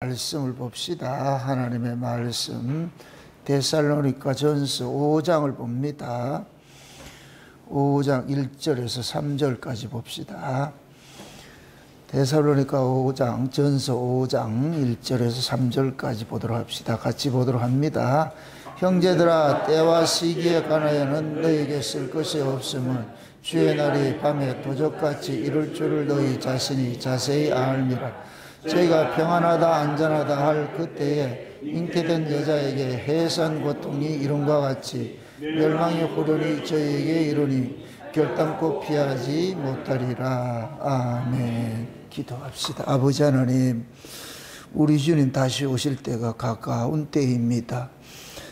말씀을 봅시다. 하나님의 말씀 데살로니가 전서 5장을 봅니다. 5장 1절에서 3절까지 봅시다. 데살로니가 5장 전서 5장 1절에서 3절까지 보도록 합시다. 같이 보도록 합니다. 형제들아 때와 시기에 관하여는 너에게 쓸 것이 없음은 주의 날이 밤에 도적같이 이룰 줄을 너희 자신이 자세히 알미라. 저희가 평안하다 안전하다 할 그때에 잉태된 여자에게 해산 고통이 이름과 같이 멸망의 호련이 저희에게 이르니 결단코 피하지 못하리라. 아멘. 기도합시다. 아버지 하나님 우리 주님 다시 오실 때가 가까운 때입니다.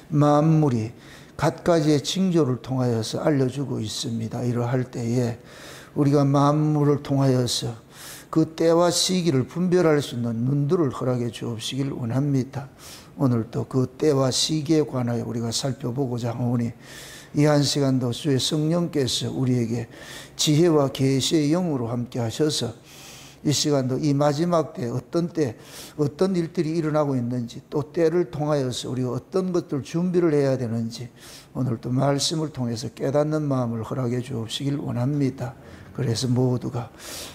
만물이 갖가지의 징조를 통하여서 알려주고 있습니다. 이러할 때에 우리가 만물을 통하여서 그 때와 시기를 분별할 수 있는 눈들을 허락해 주옵시길 원합니다. 오늘도 그 때와 시기에 관하여 우리가 살펴보고자 하오니 이 한 시간도 주의 성령께서 우리에게 지혜와 계시의 영으로 함께 하셔서 이 시간도 이 마지막 때 어떤 때 어떤 일들이 일어나고 있는지 또 때를 통하여서 우리가 어떤 것들 준비를 해야 되는지 오늘도 말씀을 통해서 깨닫는 마음을 허락해 주옵시길 원합니다. 그래서 모두가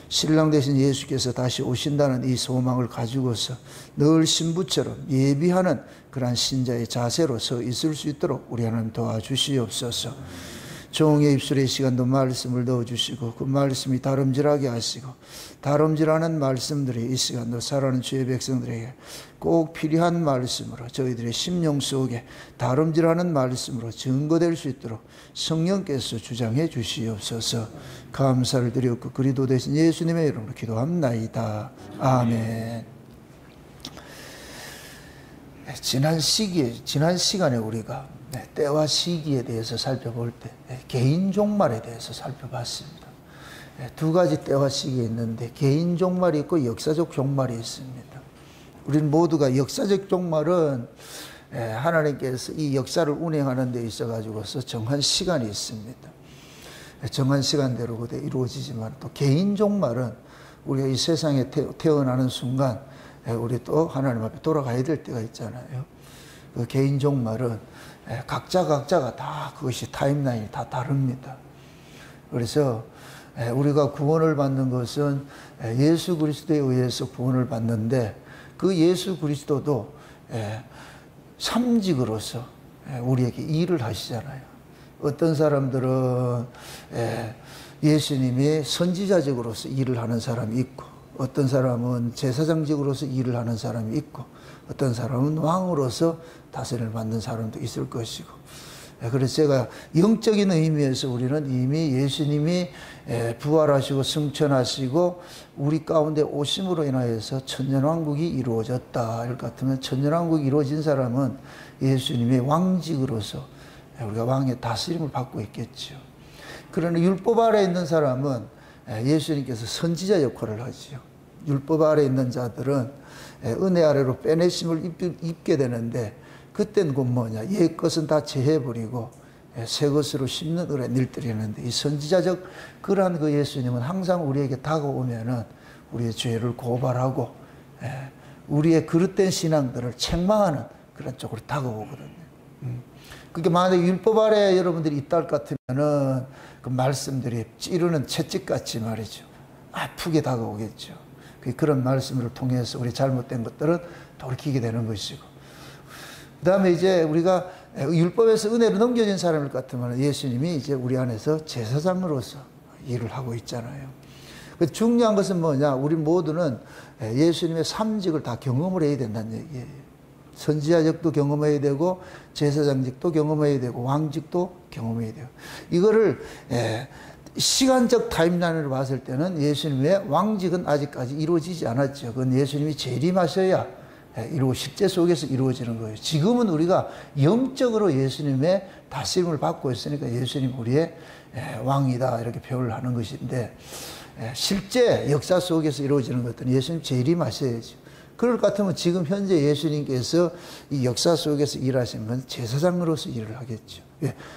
신랑 되신 예수께서 다시 오신다는 이 소망을 가지고서 늘 신부처럼 예비하는 그러한 신자의 자세로 서 있을 수 있도록 우리 하나님 도와주시옵소서. 종의 입술의 시간도 말씀을 넣어주시고 그 말씀이 다름질하게 하시고 다름질하는 말씀들이 이 시간도 살아가는 주의 백성들에게 꼭 필요한 말씀으로 저희들의 심령 속에 다름질하는 말씀으로 증거될 수 있도록 성령께서 주장해 주시옵소서 감사를 드렸고 그리도 되신 예수님의 이름으로 기도합나이다. 아멘. 지난 시기에, 지난 시간에 우리가 네, 때와 시기에 대해서 살펴볼 때 네, 개인 종말에 대해서 살펴봤습니다. 네, 두 가지 때와 시기가 있는데 개인 종말이 있고 역사적 종말이 있습니다. 우리는 모두가 역사적 종말은 하나님께서 이 역사를 운행하는 데 있어 가지고서 정한 시간이 있습니다. 정한 시간대로 그대 이루어지지만 또 개인 종말은 우리가 이 세상에 태어나는 순간 우리 또 하나님 앞에 돌아가야 될 때가 있잖아요. 그 개인 종말은 예, 각자 각자가 다 그것이 타임라인이 다 다릅니다. 그래서 예, 우리가 구원을 받는 것은 예, 예수 그리스도에 의해서 구원을 받는데 그 예수 그리스도도 삼직으로서 우리에게 일을 하시잖아요. 어떤 사람들은 예수님이 선지자적으로서 일을 하는 사람이 있고 어떤 사람은 제사장직으로서 일을 하는 사람이 있고 어떤 사람은 왕으로서 다스림을 받는 사람도 있을 것이고 예, 그래서 제가 영적인 의미에서 우리는 이미 예수님이 예, 부활하시고 승천하시고 우리 가운데 오심으로 인하여서 천년왕국이 이루어졌다. 이럴 것 같으면 천년왕국이 이루어진 사람은 예수님의 왕직으로서 예, 우리가 왕의 다스림을 받고 있겠죠. 그러나 율법 아래 있는 사람은 예수님께서 선지자 역할을 하지요. 율법 아래 있는 자들은 은혜 아래로 빼내심을 입게 되는데 그때는 그 뭐냐 옛 것은 다 제해버리고 새 것으로 심는 일들이 있는데 이 선지자적 그러한 그 예수님은 항상 우리에게 다가오면은 우리의 죄를 고발하고 우리의 그릇된 신앙들을 책망하는 그런 쪽으로 다가오거든요. 음. 그게 만약에 율법 아래 여러분들이 있다 할 같으면은 그 말씀들이 찌르는 채찍같이 말이죠. 아프게 다가오겠죠. 그런 말씀을 통해서 우리 잘못된 것들은 돌이키게 되는 것이고. 그 다음에 이제 우리가 율법에서 은혜로 넘겨진 사람일 같으면 예수님이 이제 우리 안에서 제사장으로서 일을 하고 있잖아요. 그 중요한 것은 뭐냐? 우리 모두는 예수님의 삼직을 다 경험을 해야 된다는 얘기예요. 선지자직도 경험해야 되고 제사장직도 경험해야 되고 왕직도 경험해야 돼요. 이거를 시간적 타임라인으로 봤을 때는 예수님의 왕직은 아직까지 이루어지지 않았죠. 그건 예수님이 재림하셔야 이루어 십제 속에서 이루어지는 거예요. 지금은 우리가 영적으로 예수님의 다스림을 받고 있으니까 예수님 우리의 왕이다 이렇게 표현을 하는 것인데 실제 역사 속에서 이루어지는 것들은 예수님 재림하셔야죠. 그럴 것 같으면 지금 현재 예수님께서 이 역사 속에서 일하시면 제사장으로서 일을 하겠죠.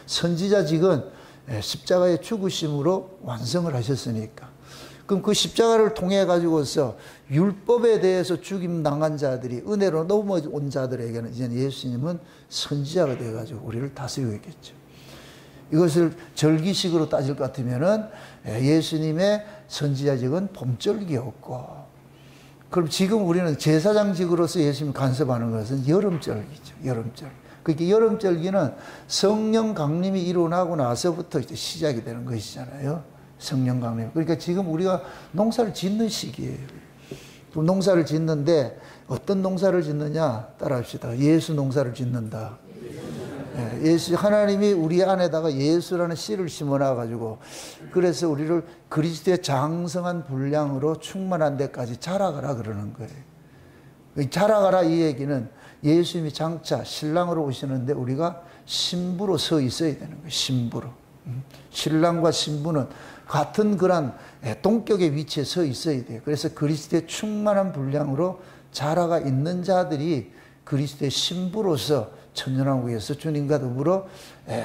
선지자직은 예, 십자가의 죽으심으로 완성을 하셨으니까. 그럼 그 십자가를 통해 가지고서 율법에 대해서 죽임 당한 자들이 은혜로 넘어온 자들에게는 이제 예수님은 선지자가 되어 가지고 우리를 다스리고 있겠죠. 이것을 절기식으로 따질 것 같으면은 예수님의 선지자직은 봄절기였고 그럼 지금 우리는 제사장직으로서 예수님 간섭하는 것은 여름절기죠. 여름절. 그러니까 여름절기는 성령 강림이 일어나고 나서부터 이제 시작이 되는 것이잖아요. 성령 강림. 그러니까 지금 우리가 농사를 짓는 시기예요. 농사를 짓는데 어떤 농사를 짓느냐 따라합시다. 예수 농사를 짓는다. 예, 예수 하나님이 우리 안에다가 예수라는 씨를 심어놔 가지고 그래서 우리를 그리스도의 장성한 분량으로 충만한 데까지 자라가라 그러는 거예요. 자라가라 이 얘기는 예수님이 장차 신랑으로 오시는데 우리가 신부로 서 있어야 되는 거예요. 신부로. 음. 신랑과 신부는 같은 그런 동격의 위치에 서 있어야 돼요. 그래서 그리스도의 충만한 분량으로 자라가 있는 자들이 그리스도의 신부로서 천년왕국에서 주님과 더불어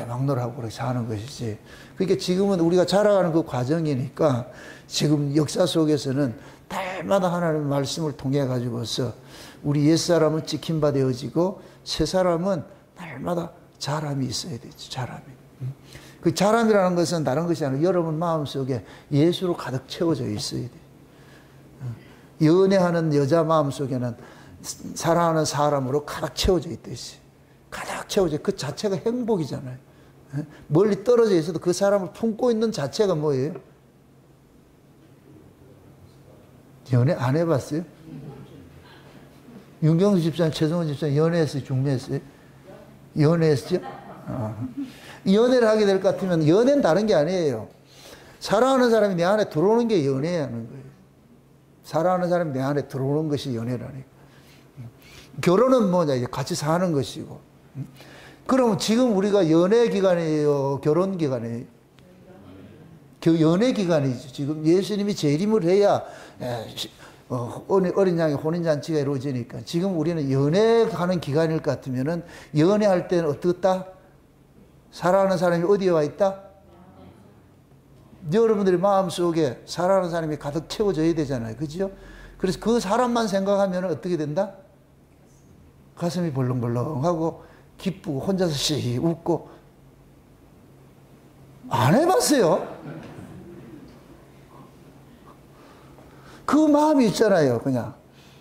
막노하고 그렇게 사는 것이지. 그러니까 지금은 우리가 자라가는 그 과정이니까 지금 역사 속에서는 달마다 하나님의 말씀을 통해 가지고서 우리 옛사람은 찍힌 바 되어지고 새 사람은 날마다 자람이 있어야 되죠. 자람이. 음. 그 자람이라는 것은 다른 것이 아니라 여러분 마음속에 예수로 가득 채워져 있어야. 음. 연애하는 여자 마음속에는 사랑하는 사람으로 가득 채워져 있듯이 가득 채워져 그 자체가 행복이잖아요. 예? 멀리 떨어져 있어도 그 사람을 품고 있는 자체가 뭐예요? 연애 안 해봤어요? 윤경수 집사님, 최성원 집사님 연애했어요? 중매했어요? 연애했죠? 어. 연애를 하게 될 것 같으면 연애는 다른 게 아니에요. 사랑하는 사람이 내 안에 들어오는 게 연애하는 거예요. 사랑하는 사람이 내 안에 들어오는 것이 연애라니까. 결혼은 뭐냐, 같이 사는 것이고. 그러면 지금 우리가 연애 기간이에요? 결혼 기간이에요? 연애 기간이죠. 지금 예수님이 재림을 해야 어, 어린 양의 혼인잔치가 이루어지니까 지금 우리는 연애하는 기간일 것 같으면은 연애할 때는 어떻다? 사랑하는 사람이 어디에 와 있다? 여러분들의 마음속에 사랑하는 사람이 가득 채워져야 되잖아요. 그죠? 그래서 그 사람만 생각하면 어떻게 된다? 가슴이 벌렁벌렁하고 기쁘고 혼자서 씩 웃고 안 해봤어요? 그 마음이 있잖아요, 그냥.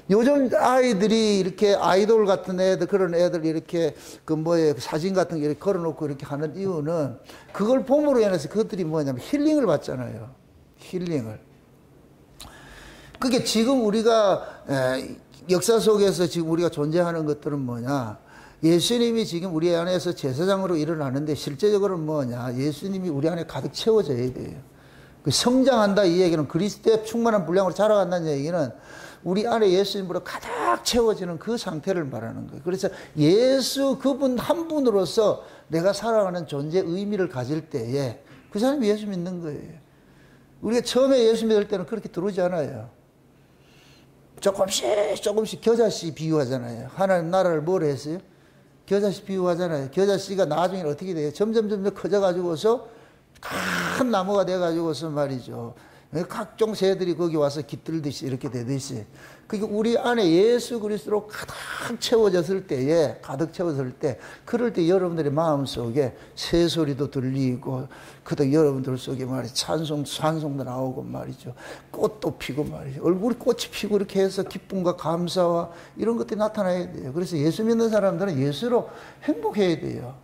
요즘 아이들이 이렇게 아이돌 같은 애들, 그런 애들 이렇게 그 뭐에 사진 같은 게 걸어놓고 이렇게 하는 이유는 그걸 봄으로 인해서 그것들이 뭐냐면 힐링을 받잖아요. 힐링을. 그게 지금 우리가 역사 속에서 지금 우리가 존재하는 것들은 뭐냐. 예수님이 지금 우리 안에서 제사장으로 일어나는데 실제적으로는 뭐냐. 예수님이 우리 안에 가득 채워져야 돼요. 그 성장한다 이 얘기는 그리스도의 충만한 분량으로 자라간다는 얘기는 우리 안에 예수님으로 가득 채워지는 그 상태를 말하는 거예요. 그래서 예수 그분 한 분으로서 내가 살아가는 존재 의미를 가질 때에 그 사람이 예수 믿는 거예요. 우리가 처음에 예수 믿을 때는 그렇게 들어오지 않아요. 조금씩 조금씩 겨자씨 비유하잖아요. 하나님 나라를 뭘 했어요? 겨자씨 비유하잖아요. 겨자씨가 나중에 어떻게 돼요? 점점 점점 커져가지고서 큰 나무가 돼가지고서 말이죠. 각종 새들이 거기 와서 깃들듯이 이렇게 되듯이. 그러니까 우리 안에 예수 그리스도로 가득 채워졌을 때에, 가득 채워졌을 때, 그럴 때 여러분들의 마음 속에 새 소리도 들리고, 그다 여러분들 속에 말이 찬송, 찬송도 나오고 말이죠. 꽃도 피고 말이죠. 얼굴이 꽃이 피고 이렇게 해서 기쁨과 감사와 이런 것들이 나타나야 돼요. 그래서 예수 믿는 사람들은 예수로 행복해야 돼요.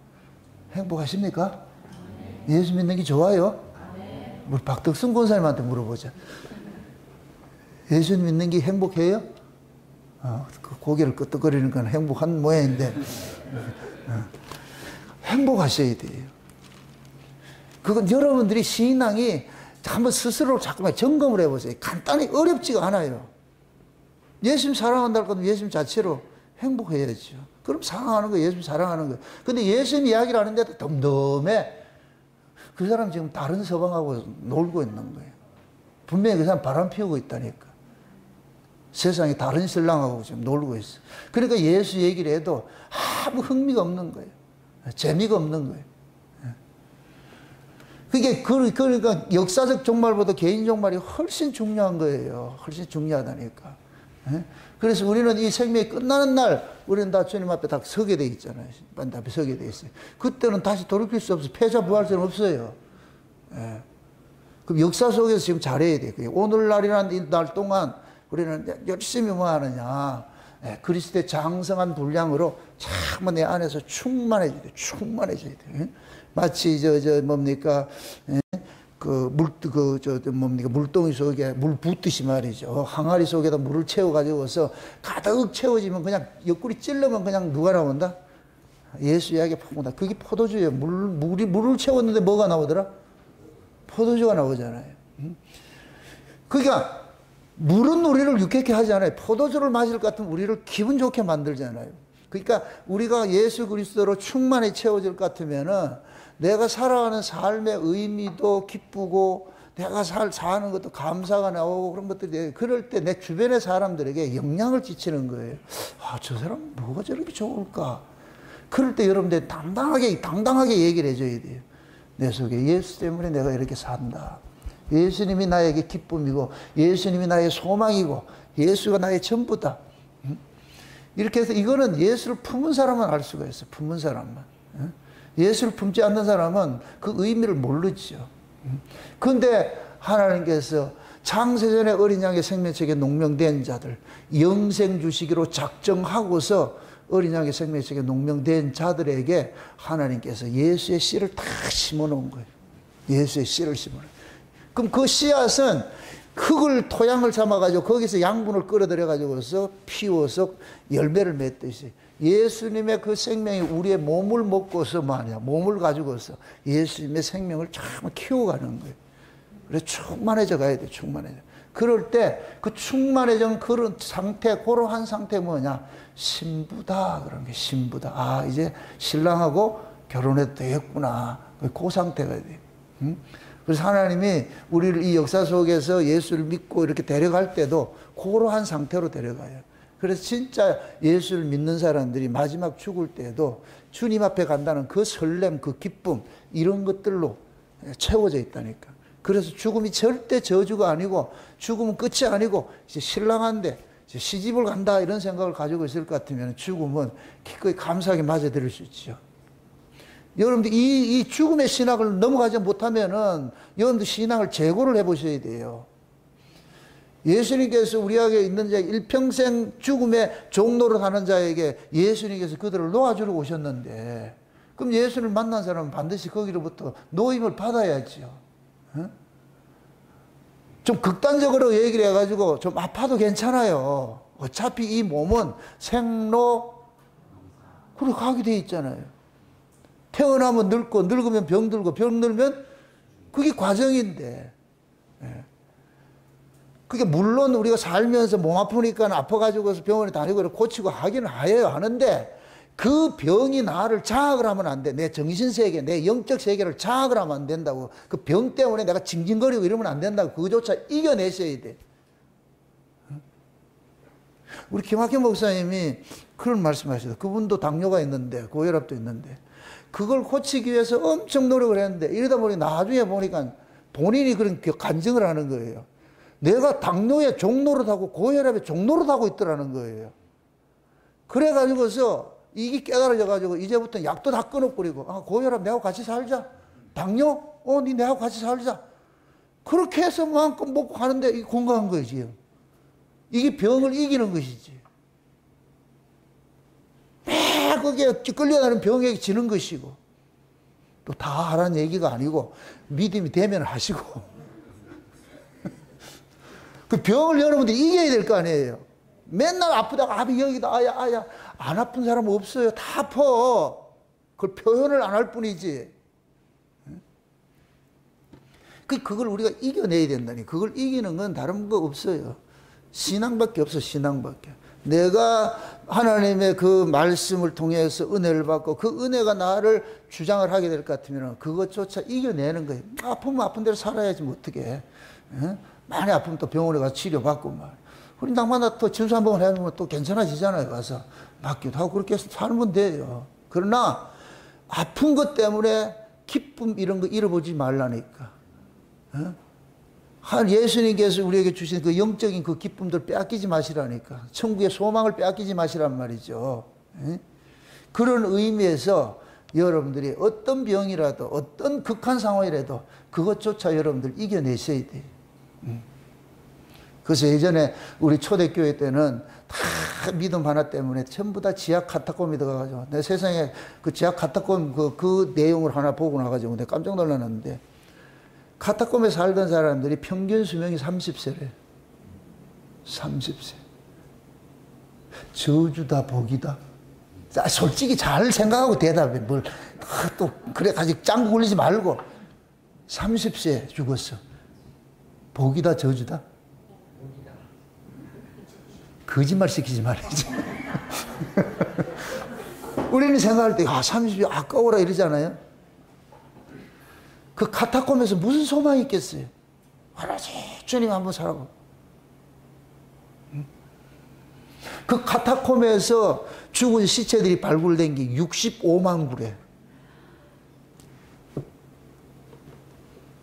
행복하십니까? 예수 믿는 게 좋아요? 우리 박덕순 권사님한테 물어보자. 예수 믿는 게 행복해요? 어, 그 고개를 끄덕거리는 건 행복한 모양인데 어, 행복하셔야 돼요. 그건 여러분들이 신앙이 한번 스스로 자꾸만 점검을 해보세요. 간단히 어렵지가 않아요. 예수님 사랑한다고 하면 예수님 자체로 행복해야죠. 그럼 사랑하는 거 예수님 사랑하는 거 근데 예수님 이야기를 하는데 덤덤해. 그 사람 지금 다른 서방하고 놀고 있는 거예요. 분명히 그 사람 바람 피우고 있다니까. 세상에 다른 신랑하고 지금 놀고 있어. 그러니까 예수 얘기를 해도 아무 흥미가 없는 거예요. 재미가 없는 거예요. 그게 그, 그러니까 역사적 종말보다 개인 종말이 훨씬 중요한 거예요. 훨씬 중요하다니까. 예? 그래서 우리는 이 생명이 끝나는 날 우리는 다 주님 앞에 다 서게 돼 있잖아요. 반 앞에 서게 돼 있어요. 그때는 다시 돌이킬 수 없어. 패자 부활전 없어요. 예. 그럼 역사 속에서 지금 잘해야 돼. 오늘날이라는 날 동안 우리는 열심히 뭐 하느냐. 예, 그리스도의 장성한 분량으로 참내 안에서 충만해져야 돼. 충만해져야 돼. 예? 마치 저, 저, 뭡니까. 예? 그 물, 그, 저, 뭡니까. 물동이 속에 물 붓듯이 말이죠. 항아리 속에다 물을 채워가지고서 가득 채워지면 그냥 옆구리 찔러면 그냥 누가 나온다? 예수 이야기 포도다. 그게 포도주예요. 물, 물이, 물을 채웠는데 뭐가 나오더라? 포도주가 나오잖아요. 그러니까 물은 우리를 유쾌케 하잖아요. 포도주를 마실 것 같으면 우리를 기분 좋게 만들잖아요. 그러니까 우리가 예수 그리스도로 충만히 채워질 것 같으면은 내가 살아가는 삶의 의미도 기쁘고 내가 살, 사는 것도 감사가 나오고 그런 것들이 그럴 때 내 주변의 사람들에게 영향을 끼치는 거예요. 아, 저 사람 뭐가 저렇게 좋을까? 그럴 때 여러분들 당당하게, 당당하게 얘기를 해줘야 돼요. 내 속에 예수 때문에 내가 이렇게 산다. 예수님이 나에게 기쁨이고, 예수님이 나의 소망이고, 예수가 나의 전부다. 이렇게 해서 이거는 예수를 품은 사람만 알 수가 있어. 품은 사람만. 예수를 품지 않는 사람은 그 의미를 모르죠. 그런데 하나님께서 창세전에 어린 양의 생명책에 농명된 자들, 영생 주시기로 작정하고서 어린 양의 생명책에 농명된 자들에게 하나님께서 예수의 씨를 다 심어 놓은 거예요. 예수의 씨를 심어 놓은 그럼 그 씨앗은 흙을 토양을 삼아가지고 거기서 양분을 끌어들여가지고서 피워서 열매를 맺듯이 예수님의 그 생명이 우리의 몸을 먹고서 말이야 몸을 가지고서 예수님의 생명을 참 키워가는 거예요. 그래서 충만해져 가야 돼, 충만해져. 그럴 때 그 충만해진 그런 상태, 그러한 상태 뭐냐? 신부다. 그런 게 신부다. 아, 이제 신랑하고 결혼해도 되겠구나. 그 상태가 돼. 응? 그래서 하나님이 우리를 이 역사 속에서 예수를 믿고 이렇게 데려갈 때도 그러한 상태로 데려가요. 그래서 진짜 예수를 믿는 사람들이 마지막 죽을 때도 주님 앞에 간다는 그 설렘, 그 기쁨, 이런 것들로 채워져 있다니까. 그래서 죽음이 절대 저주가 아니고 죽음은 끝이 아니고 이제 신랑한데 이제 시집을 간다 이런 생각을 가지고 있을 것 같으면 죽음은 기꺼이 감사하게 맞아들일 수 있죠. 여러분들 이, 이 죽음의 신앙을 넘어가지 못하면은 여러분들 신앙을 재고를 해보셔야 돼요. 예수님께서 우리에게 있는 자 일평생 죽음의 종로를 하는 자에게 예수님께서 그들을 놓아주러 오셨는데 그럼 예수를 만난 사람은 반드시 거기로부터 노임을 받아야죠. 좀 극단적으로 얘기를 해가지고 좀 아파도 괜찮아요. 어차피 이 몸은 생로 그래 가게 돼 있잖아요. 태어나면 늙고 늙으면 병들고 병들면 그게 과정인데. 예. 그게 물론 우리가 살면서 몸 아프니까 아파가지고서 병원에 다니고 고치고 하기는 해요 하는데 그 병이 나를 자학을 하면 안 돼. 내 정신세계, 내 영적 세계를 자학을 하면 안 된다고. 그 병 때문에 내가 징징거리고 이러면 안 된다고. 그조차 이겨내셔야 돼. 우리 김학현 목사님이 그런 말씀 하시죠. 그분도 당뇨가 있는데, 고혈압도 있는데, 그걸 고치기 위해서 엄청 노력을 했는데, 이러다 보니 나중에 보니까 본인이 그런 간증을 하는 거예요. 내가 당뇨의 종로를 하고 고혈압의 종로를 하고 있더라는 거예요. 그래가지고서 이게 깨달아져가지고 이제부터 약도 다 끊어버리고 아 고혈압 내하고 같이 살자. 당뇨? 어, 니 내하고 같이 살자. 그렇게 해서 마음껏 먹고 가는데 이게 건강한 거지. 이게 병을 이기는 것이지. 매 거기에 끌려가는 병에 지는 것이고 또 다 하라는 얘기가 아니고 믿음이 되면 하시고 그 병을 여러분들이 이겨야 될 거 아니에요. 맨날 아프다가 아 여기다 아야 아야 안 아픈 사람 없어요. 다 아파. 그걸 표현을 안 할 뿐이지. 그 그걸 우리가 이겨내야 된다니. 그걸 이기는 건 다른 거 없어요. 신앙밖에 없어. 신앙밖에. 내가 하나님의 그 말씀을 통해서 은혜를 받고 그 은혜가 나를 주장을 하게 될 것 같으면 그것조차 이겨내는 거예요. 아프면 아픈 대로 살아야지 뭐 어떻게. 많이 아프면 또 병원에 가서 치료받고 말. 우리 낭만나 또 진수 한 번 해보면 또 괜찮아지잖아요. 가서. 낫기도 하고 그렇게 해서 살면 돼요. 그러나 아픈 것 때문에 기쁨 이런 거 잃어보지 말라니까. 어? 한 예수님께서 우리에게 주신 그 영적인 그 기쁨들 빼앗기지 마시라니까. 천국의 소망을 빼앗기지 마시란 말이죠. 예? 그런 의미에서 여러분들이 어떤 병이라도 어떤 극한 상황이라도 그것조차 여러분들 이겨내셔야 돼요. 음. 그래서 예전에 우리 초대교회 때는 다 믿음 하나 때문에 전부 다 지하 카타콤에 들어가가지고 내 세상에 그 지하 카타콤 그, 그 내용을 하나 보고 나가지고 내가 깜짝 놀랐는데 카타콤에 살던 사람들이 평균 수명이 30세래. 30세. 저주다 복이다. 솔직히 잘 생각하고 대답해. 뭘, 또, 그래, 아직 짱구 굴리지 말고. 30세 죽었어. 복이다, 저주다? 거짓말 시키지 말아야지. 우리는 생각할 때, 아, 30이 아까워라 이러잖아요. 그 카타콤에서 무슨 소망이 있겠어요? 하나씩 주님 한번 살아보. 그 카타콤에서 죽은 시체들이 발굴된 게 65만 구래.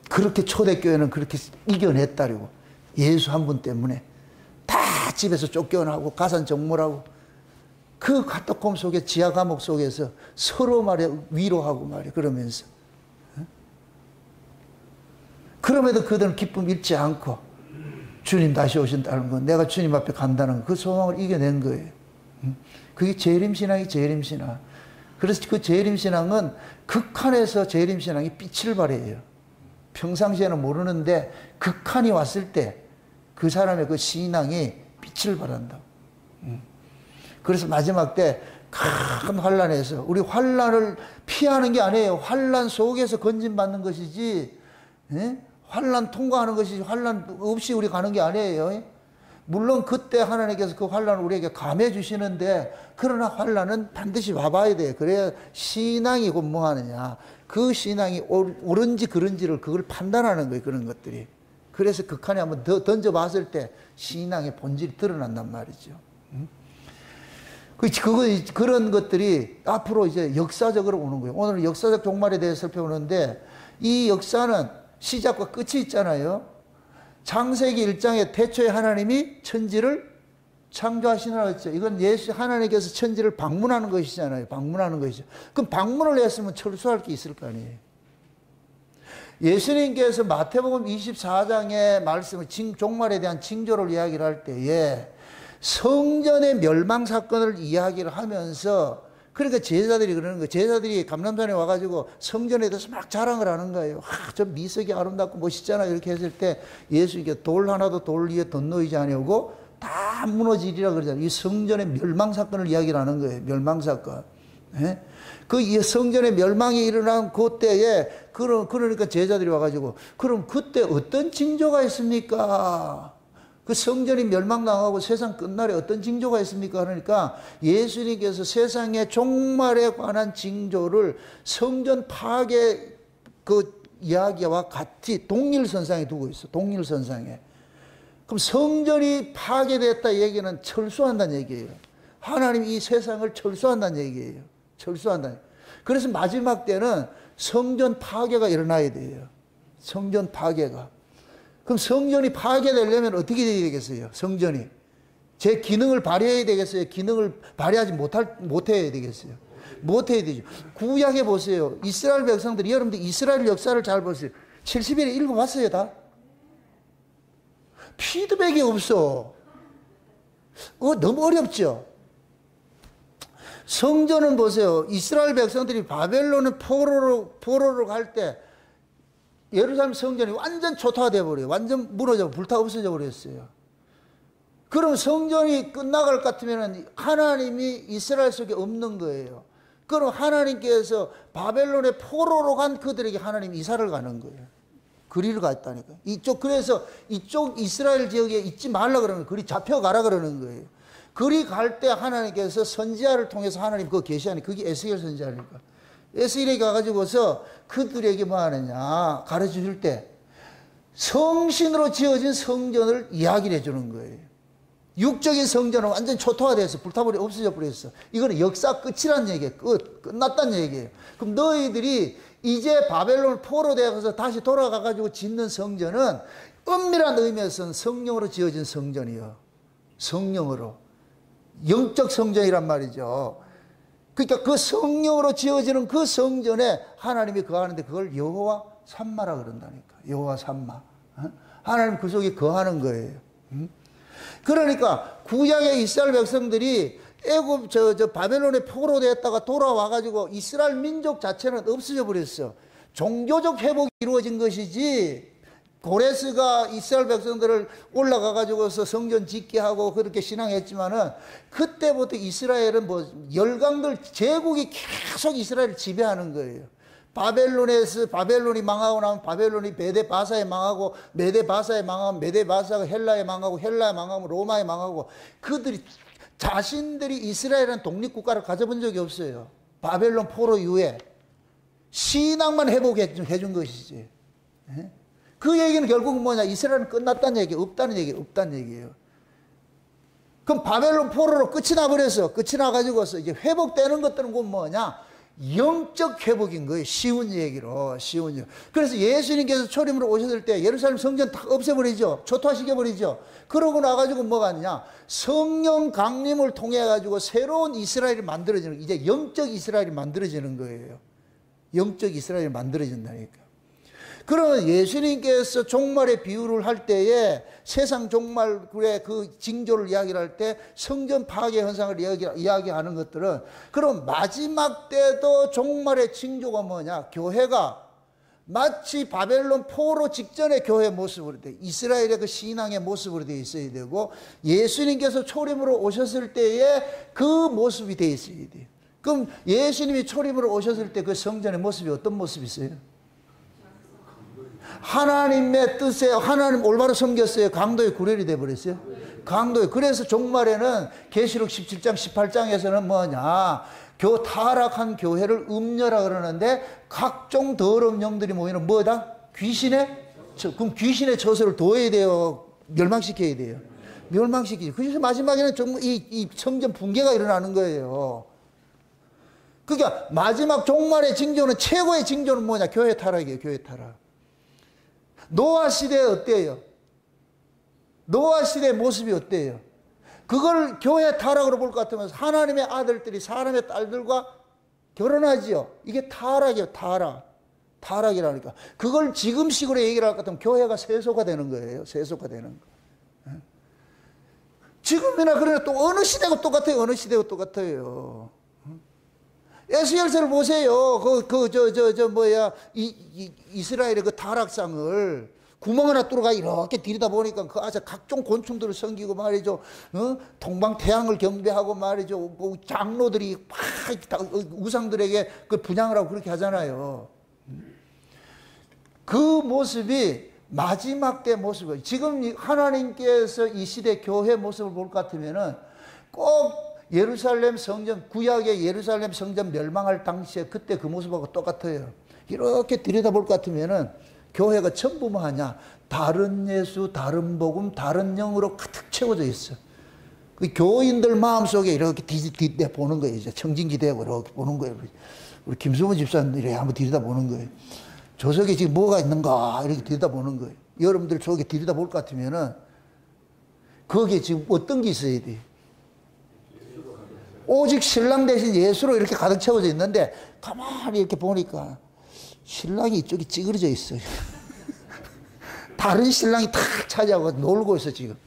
그렇게 초대교회는 그렇게 이겨냈다고. 예수 한 분 때문에. 다 집에서 쫓겨나고 가산 정모라고. 그 카타콤 속에 지하 감옥 속에서 서로 말해 위로하고 말해 그러면서 그럼에도 그들은 기쁨 잃지 않고 주님 다시 오신다는 건 내가 주님 앞에 간다는 그 소망을 이겨낸 거예요. 그게 재림신앙이 재림신앙. 그래서 그 재림신앙은 극한에서 재림신앙이 빛을 발해요. 평상시에는 모르는데 극한이 왔을 때 그 사람의 그 신앙이 빛을 발한다. 그래서 마지막 때 큰 환란에서 우리 환란을 피하는 게 아니에요. 환란 속에서 건진 받는 것이지. 예? 환란 통과하는 것이 환란 없이 우리 가는 게 아니에요. 물론 그때 하나님께서 그 환란을 우리에게 감해 주시는데 그러나 환란은 반드시 와봐야 돼. 그래야 신앙이 곧뭐하느냐. 그 신앙이 옳은지 그른지를 그걸 판단하는 거예요. 그런 것들이. 그래서 극한에 한번 더 던져봤을 때 신앙의 본질이 드러난단 말이죠. 그, 그거, 그런 것들이 앞으로 이제 역사적으로 오는 거예요. 오늘 역사적 종말에 대해서 살펴보는데 이 역사는 시작과 끝이 있잖아요. 창세기 1장에 태초에 하나님이 천지를 창조하시느라 했죠. 이건 예수 하나님께서 천지를 방문하는 것이잖아요. 방문하는 것이죠. 그럼 방문을 했으면 철수할 게 있을 거 아니에요. 예수님께서 마태복음 24장의 말씀을 종말에 대한 징조를 이야기를 할 때에 성전의 멸망 사건을 이야기를 하면서 그러니까 제자들이 그러는 거예요. 제자들이 감남산에 와가지고 성전에 대해서 막 자랑을 하는 거예요. 아, 저 미석이 아름답고 멋있잖아. 이렇게 했을 때 예수님께 돌 하나도 돌 위에 덧놓이지 아니하고 다 무너지리라 그러잖아요. 이 성전의 멸망 사건을 이야기를 하는 거예요. 멸망 사건. 예? 그 성전의 멸망이 일어난 그 때에 그러, 그러니까 제자들이 와가지고 그럼 그때 어떤 징조가 있습니까? 그 성전이 멸망당하고 세상 끝날에 어떤 징조가 있습니까? 그러니까 예수님께서 세상의 종말에 관한 징조를 성전 파괴 그 이야기와 같이 동일선상에 두고 있어. 동일선상에. 그럼 성전이 파괴됐다 얘기는 철수한다는 얘기예요. 하나님 이 세상을 철수한다는 얘기예요. 철수한다. 그래서 마지막 때는 성전 파괴가 일어나야 돼요. 성전 파괴가. 그럼 성전이 파괴되려면 어떻게 되어야 되겠어요? 성전이. 제 기능을 발휘해야 되겠어요? 기능을 발휘하지 못할, 못해야 되겠어요? 못해야 되죠. 구약에 보세요. 이스라엘 백성들이, 여러분들 이스라엘 역사를 잘 보세요. 70일에 읽어봤어요, 다? 피드백이 없어. 어, 너무 어렵죠? 성전은 보세요. 이스라엘 백성들이 바벨론의 포로로, 포로로 갈 때, 예루살렘 성전이 완전 초토화돼 버려요. 완전 무너져 불타 없어져 버렸어요. 그럼 성전이 끝나갈 것 같으면 하나님이 이스라엘 속에 없는 거예요. 그럼 하나님께서 바벨론의 포로로 간 그들에게 하나님 이사를 가는 거예요. 그리를 갔다니까. 이쪽 그래서 이쪽 이스라엘 지역에 있지 말라 그러는 그리 잡혀가라 그러는 거예요. 그리 갈 때 하나님께서 선지자를 통해서 하나님 그거 계시하니 그게 에스겔 선지자니까. 에스겔에 가가지고서 그들에게 뭐 하느냐 가르쳐 줄 때 성신으로 지어진 성전을 이야기를 해주는 거예요. 육적인 성전은 완전 초토화돼서 불타버리 없어져 버렸어. 이거는 역사 끝이란 얘기예요. 끝. 끝났단 얘기예요. 그럼 너희들이 이제 바벨론 포로 되어서 다시 돌아가 가지고 짓는 성전은 은밀한 의미에서는 성령으로 지어진 성전이요. 성령으로. 영적 성전이란 말이죠. 그러니까 그 성령으로 지어지는 그 성전에 하나님이 거하는데 그걸 여호와 산마라 그런다니까. 여호와 산마. 어? 하나님 그 속에 거하는 거예요. 그러니까 구약의 이스라엘 백성들이 애굽 저, 저 바벨론에 포로되었다가 돌아와 가지고 이스라엘 민족 자체는 없어져 버렸어. 종교적 회복이 이루어진 것이지 고레스가 이스라엘 백성들을 올라가 가지고서 성전 짓게 하고 그렇게 신앙했지만은 그때부터 이스라엘은 뭐 열강들 제국이 계속 이스라엘을 지배하는 거예요. 바벨론에서 바벨론이 망하고 나면 바벨론이 메데 바사에 망하고 메데 바사에 망하면 메데 바사가 헬라에 망하고 헬라에 망하면 로마에 망하고 그들이 자신들이 이스라엘은 독립국가를 가져본 적이 없어요. 바벨론 포로 이후에 신앙만 회복해 준 것이지. 예? 그 얘기는 결국은 뭐냐? 이스라엘은 끝났다는 얘기, 없다는 얘기, 없다는 얘기예요. 그럼 바벨론 포로로 끝이 나버려서 끝이 나가지고서 이제 회복되는 것들은 뭐냐? 영적 회복인 거예요. 쉬운 얘기로, 쉬운 얘기. 그래서 예수님께서 초림으로 오셨을 때 예루살렘 성전 다 없애버리죠. 초토화시켜버리죠. 그러고 나가지고 뭐가 아니냐. 성령 강림을 통해가지고 새로운 이스라엘이 만들어지는, 이제 영적 이스라엘이 만들어지는 거예요. 영적 이스라엘이 만들어진다니까. 그러면 예수님께서 종말의 비유를 할 때에 세상 종말의 그 징조를 이야기를 할때 성전 파괴 현상을 이야기, 이야기하는 것들은 그럼 마지막 때도 종말의 징조가 뭐냐? 교회가 마치 바벨론 포로 직전의 교회 모습으로 돼 이스라엘의 그 신앙의 모습으로 돼 있어야 되고 예수님께서 초림으로 오셨을 때에 그 모습이 돼 있어야 돼 그럼 예수님이 초림으로 오셨을 때 그 성전의 모습이 어떤 모습이 있어요 하나님의 뜻에 하나님 올바로 섬겼어요. 강도의 구렬이 돼 버렸어요. 강도의. 그래서 종말에는 계시록 17장, 18장에서는 뭐냐. 교 타락한 교회를 음녀라 그러는데 각종 더러운 영들이 모이는 뭐다? 귀신의 그럼 귀신의 처소를 도해야 돼요. 멸망시켜야 돼요. 멸망시키죠. 그래서 마지막에는 좀 이, 이 성전 붕괴가 일어나는 거예요. 그러니까 마지막 종말의 징조는 최고의 징조는 뭐냐? 교회 타락이에요. 교회 타락. 노아 시대 어때요? 노아 시대 모습이 어때요? 그걸 교회 타락으로 볼 것 같으면 하나님의 아들들이 사람의 딸들과 결혼하지요. 이게 타락이에요, 타락. 타락이라니까. 그걸 지금식으로 얘기를 할 것 같으면 교회가 세소가 되는 거예요. 세소가 되는 거. 예? 지금이나 그러나 또 어느 시대가 똑같아요. 어느 시대가 똑같아요. 에스겔서를 보세요. 그, 그, 저, 저, 저, 뭐야, 이, 이, 이스라엘의 그 타락상을 구멍 하나 뚫어가 이렇게 들이다 보니까 그 아주 각종 곤충들을 섬기고 말이죠. 어? 동방 태양을 경배하고 말이죠. 그 장로들이 막 우상들에게 그 분양을 하고 그렇게 하잖아요. 그 모습이 마지막 때 모습을 지금 하나님께서 이 시대 교회 모습을 볼 것 같으면은 꼭 예루살렘 성전, 구약의 예루살렘 성전 멸망할 당시에 그때 그 모습하고 똑같아요. 이렇게 들여다볼 것 같으면은 교회가 전부 뭐 하냐? 다른 예수, 다른 복음, 다른 영으로 가득 채워져 있어. 그 교인들 마음속에 이렇게 뒤, 보는 거예요. 이제 청진기 대고 이렇게 보는 거예요. 우리 김수문 집사님들이 한번 들여다보는 거예요. 저 속에 지금 뭐가 있는가? 이렇게 들여다보는 거예요. 여러분들 속에 들여다볼 것 같으면은 거기에 지금 어떤 게 있어야 돼? 오직 신랑 대신 예수로 이렇게 가득 채워져 있는데 가만히 이렇게 보니까 신랑이 이쪽에 찌그러져 있어요. 다른 신랑이 탁 차지하고 놀고 있어 지금.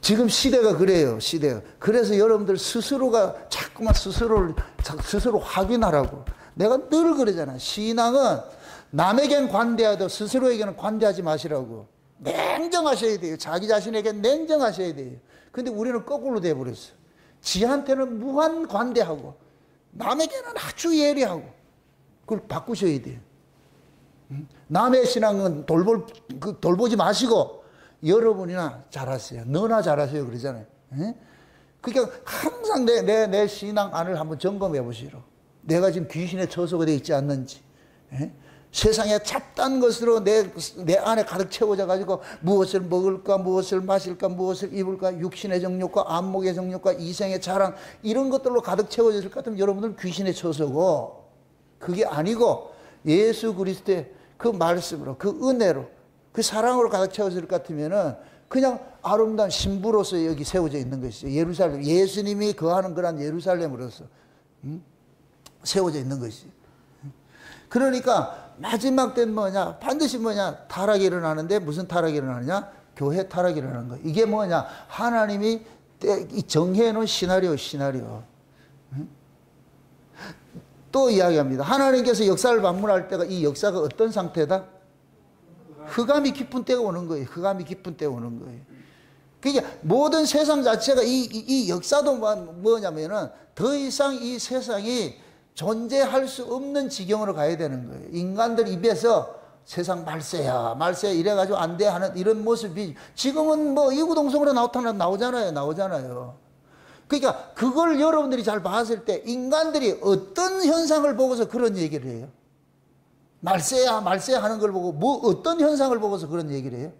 지금 시대가 그래요, 시대가. 그래서 여러분들 스스로가 자꾸만 스스로를, 스스로 확인하라고. 내가 늘 그러잖아. 신앙은 남에겐 관대하도 스스로에게는 관대하지 마시라고. 냉정하셔야 돼요. 자기 자신에게 냉정하셔야 돼요. 근데 우리는 거꾸로 돼버렸어. 지한테는 무한 관대하고, 남에게는 아주 예리하고, 그걸 바꾸셔야 돼요. 남의 신앙은 돌볼, 그 돌보지 마시고, 여러분이나 잘하세요. 너나 잘하세요. 그러잖아요. 그러니까 항상 내, 내, 내 신앙 안을 한번 점검해 보시라. 내가 지금 귀신의 처소가 되어 있지 않는지. 세상에 잡단 것으로 내, 내 안에 가득 채워져 가지고 무엇을 먹을까, 무엇을 마실까, 무엇을 입을까, 육신의 정욕과 안목의 정욕과 이생의 자랑 이런 것들로 가득 채워졌을 것 같으면 여러분들 귀신에 처서고 그게 아니고 예수 그리스도의 그 말씀으로 그 은혜로 그 사랑으로 가득 채워질 것 같으면은 그냥 아름다운 신부로서 여기 세워져 있는 것이죠. 예루살렘 예수님이 거하는 그런 예루살렘으로서 음? 세워져 있는 것이. 그러니까 마지막 때는 뭐냐? 반드시 뭐냐? 타락이 일어나는데 무슨 타락이 일어나느냐? 교회 타락이 일어나는 거. 이게 뭐냐? 하나님이 정해 놓은 시나리오, 시나리오. 또 이야기합니다. 하나님께서 역사를 방문할 때가 이 역사가 어떤 상태다? 흑암이 깊은 때가 오는 거예요. 흑암이 깊은 때 오는 거예요. 그러니까 모든 세상 자체가 이, 이, 이 역사도 뭐, 뭐냐면은 더 이상 이 세상이 존재할 수 없는 지경으로 가야 되는 거예요. 인간들 입에서 세상 말세야, 말세 이래가지고 안 돼 하는 이런 모습이 지금은 뭐 이구동성으로 나타나, 나오잖아요. 나오잖아요. 그러니까 그걸 여러분들이 잘 봤을 때 인간들이 어떤 현상을 보고서 그런 얘기를 해요? 말세야, 말세야 하는 걸 보고 뭐 어떤 현상을 보고서 그런 얘기를 해요?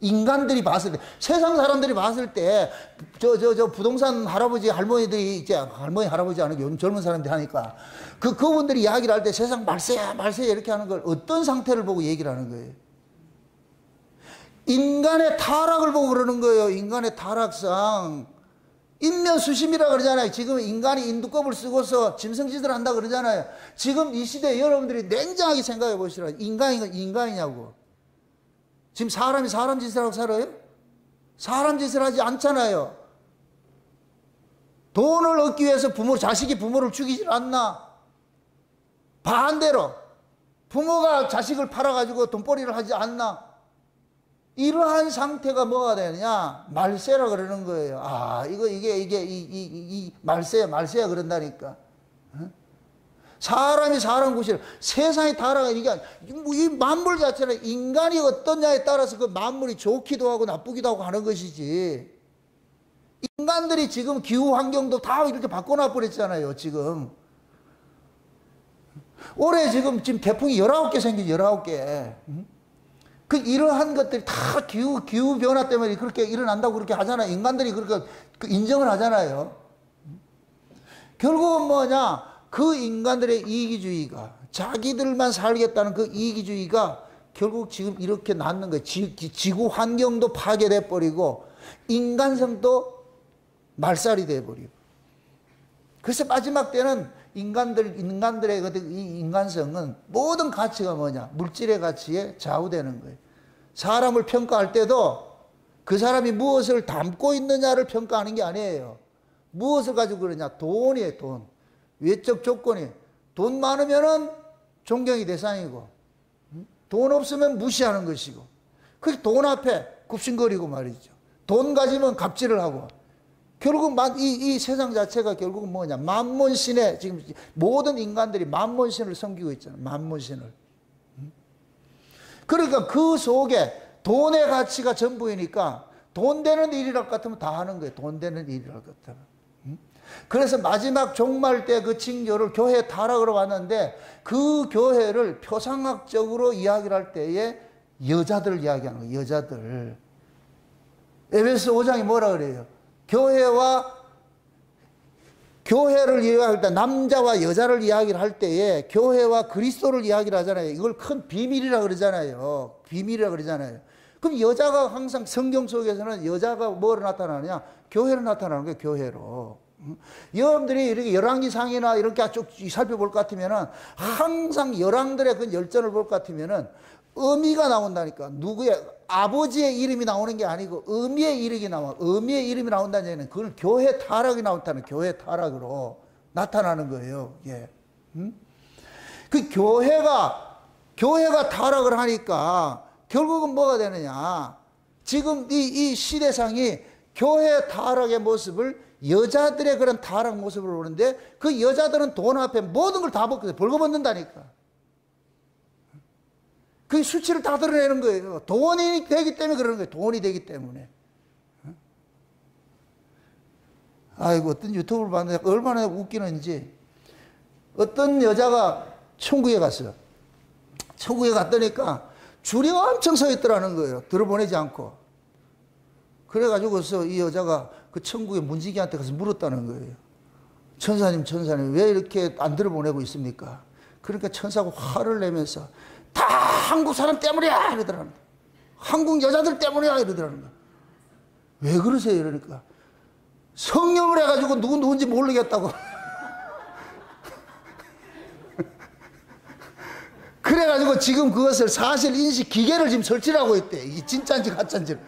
인간들이 봤을 때, 세상 사람들이 봤을 때, 저, 저, 저 부동산 할아버지, 할머니들이, 이제 할머니, 할아버지 하는 게 젊은 사람들이 하니까, 그, 그분들이 이야기를 할 때 세상 말세야, 말세야 이렇게 하는 걸 어떤 상태를 보고 얘기를 하는 거예요? 인간의 타락을 보고 그러는 거예요. 인간의 타락상. 인면수심이라 그러잖아요. 지금 인간이 인두껍을 쓰고서 짐승짓을 한다 그러잖아요. 지금 이 시대에 여러분들이 냉정하게 생각해 보시라. 인간이, 인간이냐고. 지금 사람이 사람 짓을 하고 살아요? 사람 짓을 하지 않잖아요. 돈을 얻기 위해서 부모, 자식이 부모를 죽이질 않나? 반대로 부모가 자식을 팔아가지고 돈벌이를 하지 않나? 이러한 상태가 뭐가 되느냐? 말세라 그러는 거예요. 아, 이거, 이게, 이게, 이, 이, 이 말세야, 말세야 그런다니까. 사람이 사람 구실 세상이 타락하 이게 뭐 이 만물 자체는 인간이 어떠냐에 따라서 그 만물이 좋기도 하고 나쁘기도 하고 하는 것이지. 인간들이 지금 기후 환경도 다 이렇게 바꿔놔 버렸잖아요, 지금. 올해 지금 지금 태풍이 19개 생긴 19개. 그 이러한 것들이 다 기후 기후 변화 때문에 그렇게 일어난다고 그렇게 하잖아요. 인간들이 그렇게 그 인정을 하잖아요. 결국은 뭐냐? 그 인간들의 이기주의가 자기들만 살겠다는 그 이기주의가 결국 지금 이렇게 낳는 거예요. 지, 구 환경도 파괴돼 버리고 인간성도 말살이 돼 버리고. 그래서 마지막 때는 인간들 인간들의 그이 인간성은 모든 가치가 뭐냐? 물질의 가치에 좌우되는 거예요. 사람을 평가할 때도 그 사람이 무엇을 담고 있느냐를 평가하는 게 아니에요. 무엇을 가지고 그러냐? 돈이에요, 돈. 외적 조건이 돈 많으면은 존경이 대상이고 돈 없으면 무시하는 것이고 그 돈 앞에 굽신거리고 말이죠. 돈 가지면 갑질을 하고 결국 이, 이 세상 자체가 결국은 뭐냐 만몬신에 지금 모든 인간들이 만몬신을 섬기고 있잖아요. 만몬신을. 그러니까 그 속에 돈의 가치가 전부이니까 돈 되는 일이랄 것 같으면 다 하는 거예요. 돈 되는 일이랄 것 같으면. 그래서 마지막 종말 때 그 징조를 교회 타락으로 왔는데 그 교회를 표상학적으로 이야기를 할 때에 여자들을 이야기하는 거예요. 여자들. 에베소 5장이 뭐라 그래요? 교회와 교회를 이야기할 때 남자와 여자를 이야기를 할 때에 교회와 그리스도를 이야기를 하잖아요. 이걸 큰 비밀이라 그러잖아요. 비밀이라 그러잖아요. 그럼 여자가 항상 성경 속에서는 여자가 뭐로 나타나느냐? 교회로 나타나는 거예요. 교회로. 여러분들이 이렇게 열왕기상이나 이렇게 쭉 살펴볼 것 같으면은 항상 열왕들의 그 열전을 볼 것 같으면은 의미가 나온다니까. 누구의 아버지의 이름이 나오는 게 아니고 의미의 이름이 나와. 의미의 이름이 나온다는 얘기는 그걸 교회 타락이 나온다는 교회 타락으로 나타나는 거예요. 예. 음? 그 교회가 교회가 타락을 하니까 결국은 뭐가 되느냐? 지금 이, 이 시대상이 교회 타락의 모습을 여자들의 그런 타락 모습을 보는데 그 여자들은 돈 앞에 모든 걸 다 벗고 벌거벗는다니까. 그 수치를 다 드러내는 거예요. 돈이 되기 때문에 그러는 거예요. 돈이 되기 때문에. 아이고, 어떤 유튜브를 봤는데 얼마나 웃기는지. 어떤 여자가 천국에 갔어요. 천국에 갔더니까 줄이 엄청 서 있더라는 거예요. 들어보내지 않고. 그래가지고서 이 여자가 그 천국의 문지기한테 가서 물었다는 거예요. 천사님, 천사님, 왜 이렇게 안 들어보내고 있습니까? 그러니까 천사가 화를 내면서 다 한국 사람 때문이야! 이러더라는 거예요. 한국 여자들 때문이야! 이러더라는 거예요. 왜 그러세요? 이러니까. 성령을 해가지고 누구 누군지 모르겠다고. 그래가지고 지금 그것을 사실 인식 기계를 지금 설치를 하고 있대. 이게 진짜인지 가짜인지.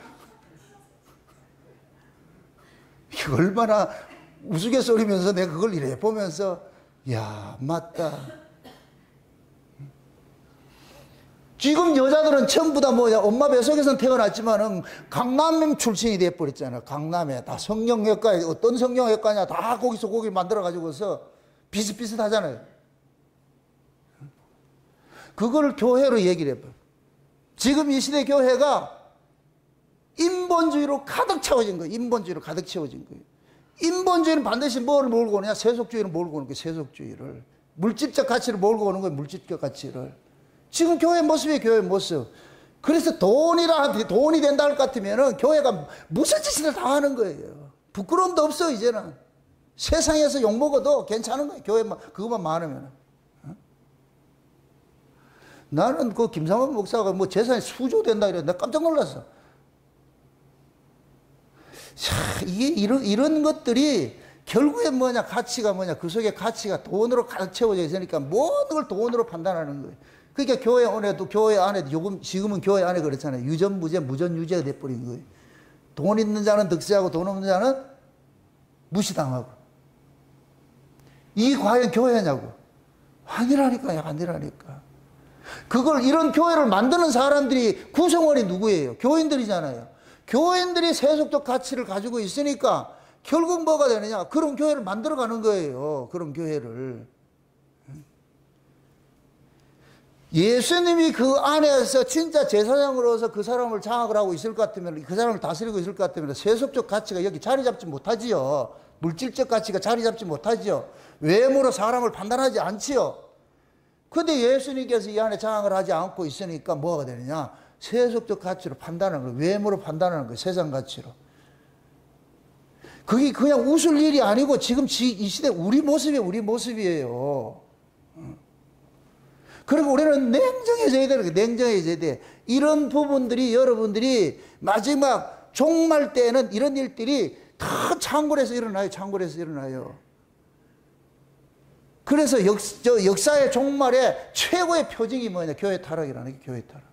이거 얼마나 우스갯소리면서 내가 그걸 이래 보면서, 야, 맞다. 지금 여자들은 전부 다 뭐야, 엄마 뱃속에서 태어났지만은 강남 출신이 돼버렸잖아. 강남에. 다 성형외과에, 어떤 성형외과냐. 다 거기서 거기 만들어 가지고서 비슷비슷하잖아요. 그걸 교회로 얘기를 해봐. 지금 이 시대 교회가 인본주의로 가득 채워진 거예요. 인본주의로 가득 채워진 거예요. 인본주의는 반드시 뭘 몰고 오느냐? 세속주의를 몰고 오는 거예요. 세속주의를. 물질적 가치를 몰고 오는 거예요. 물질적 가치를. 지금 교회 모습이 교회 모습. 그래서 돈이라, 돈이 된다 할 것 같으면은 교회가 무슨 짓을 다 하는 거예요. 부끄러움도 없어, 이제는. 세상에서 욕 먹어도 괜찮은 거예요. 교회만, 그것만 많으면. 나는 그 김상원 목사가 뭐 재산이 수조 된다 이래. 나 깜짝 놀랐어. 자, 이게 이런, 이런 것들이 결국에 뭐냐, 가치가 뭐냐, 그 속에 가치가 돈으로 가득 채워져 있으니까 모든 걸 돈으로 판단하는 거예요. 그러니까 교회 안에도, 교회 안에도 요금, 지금은 교회 안에 그렇잖아요. 유전무죄, 무전유죄가 돼버린 거예요. 돈 있는 자는 득세하고 돈 없는 자는 무시당하고. 이 과연 교회냐고. 아니라니까요, 아니라니까. 그걸 이런 교회를 만드는 사람들이 구성원이 누구예요? 교인들이잖아요. 교인들이 세속적 가치를 가지고 있으니까 결국 뭐가 되느냐? 그런 교회를 만들어 가는 거예요. 그런 교회를. 예수님이 그 안에서 진짜 제사장으로서 그 사람을 장악을 하고 있을 것 같으면, 그 사람을 다스리고 있을 것 같으면 세속적 가치가 여기 자리 잡지 못하지요. 물질적 가치가 자리 잡지 못하지요. 외모로 사람을 판단하지 않지요. 근데 예수님께서 이 안에 장악을 하지 않고 있으니까 뭐가 되느냐? 세속적 가치로 판단하는 거예요. 외모로 판단하는 거예요. 세상 가치로. 그게 그냥 웃을 일이 아니고 지금 이 시대 우리 모습이 우리 모습이에요. 그리고 우리는 냉정해져야 되는 거예요. 냉정해져야 돼. 이런 부분들이 여러분들이 마지막 종말 때는 이런 일들이 다 창궐에서 일어나요. 창궐에서 일어나요. 그래서 역, 저 역사의 종말에 최고의 표징이 뭐냐? 교회 타락이라는 게 교회 타락.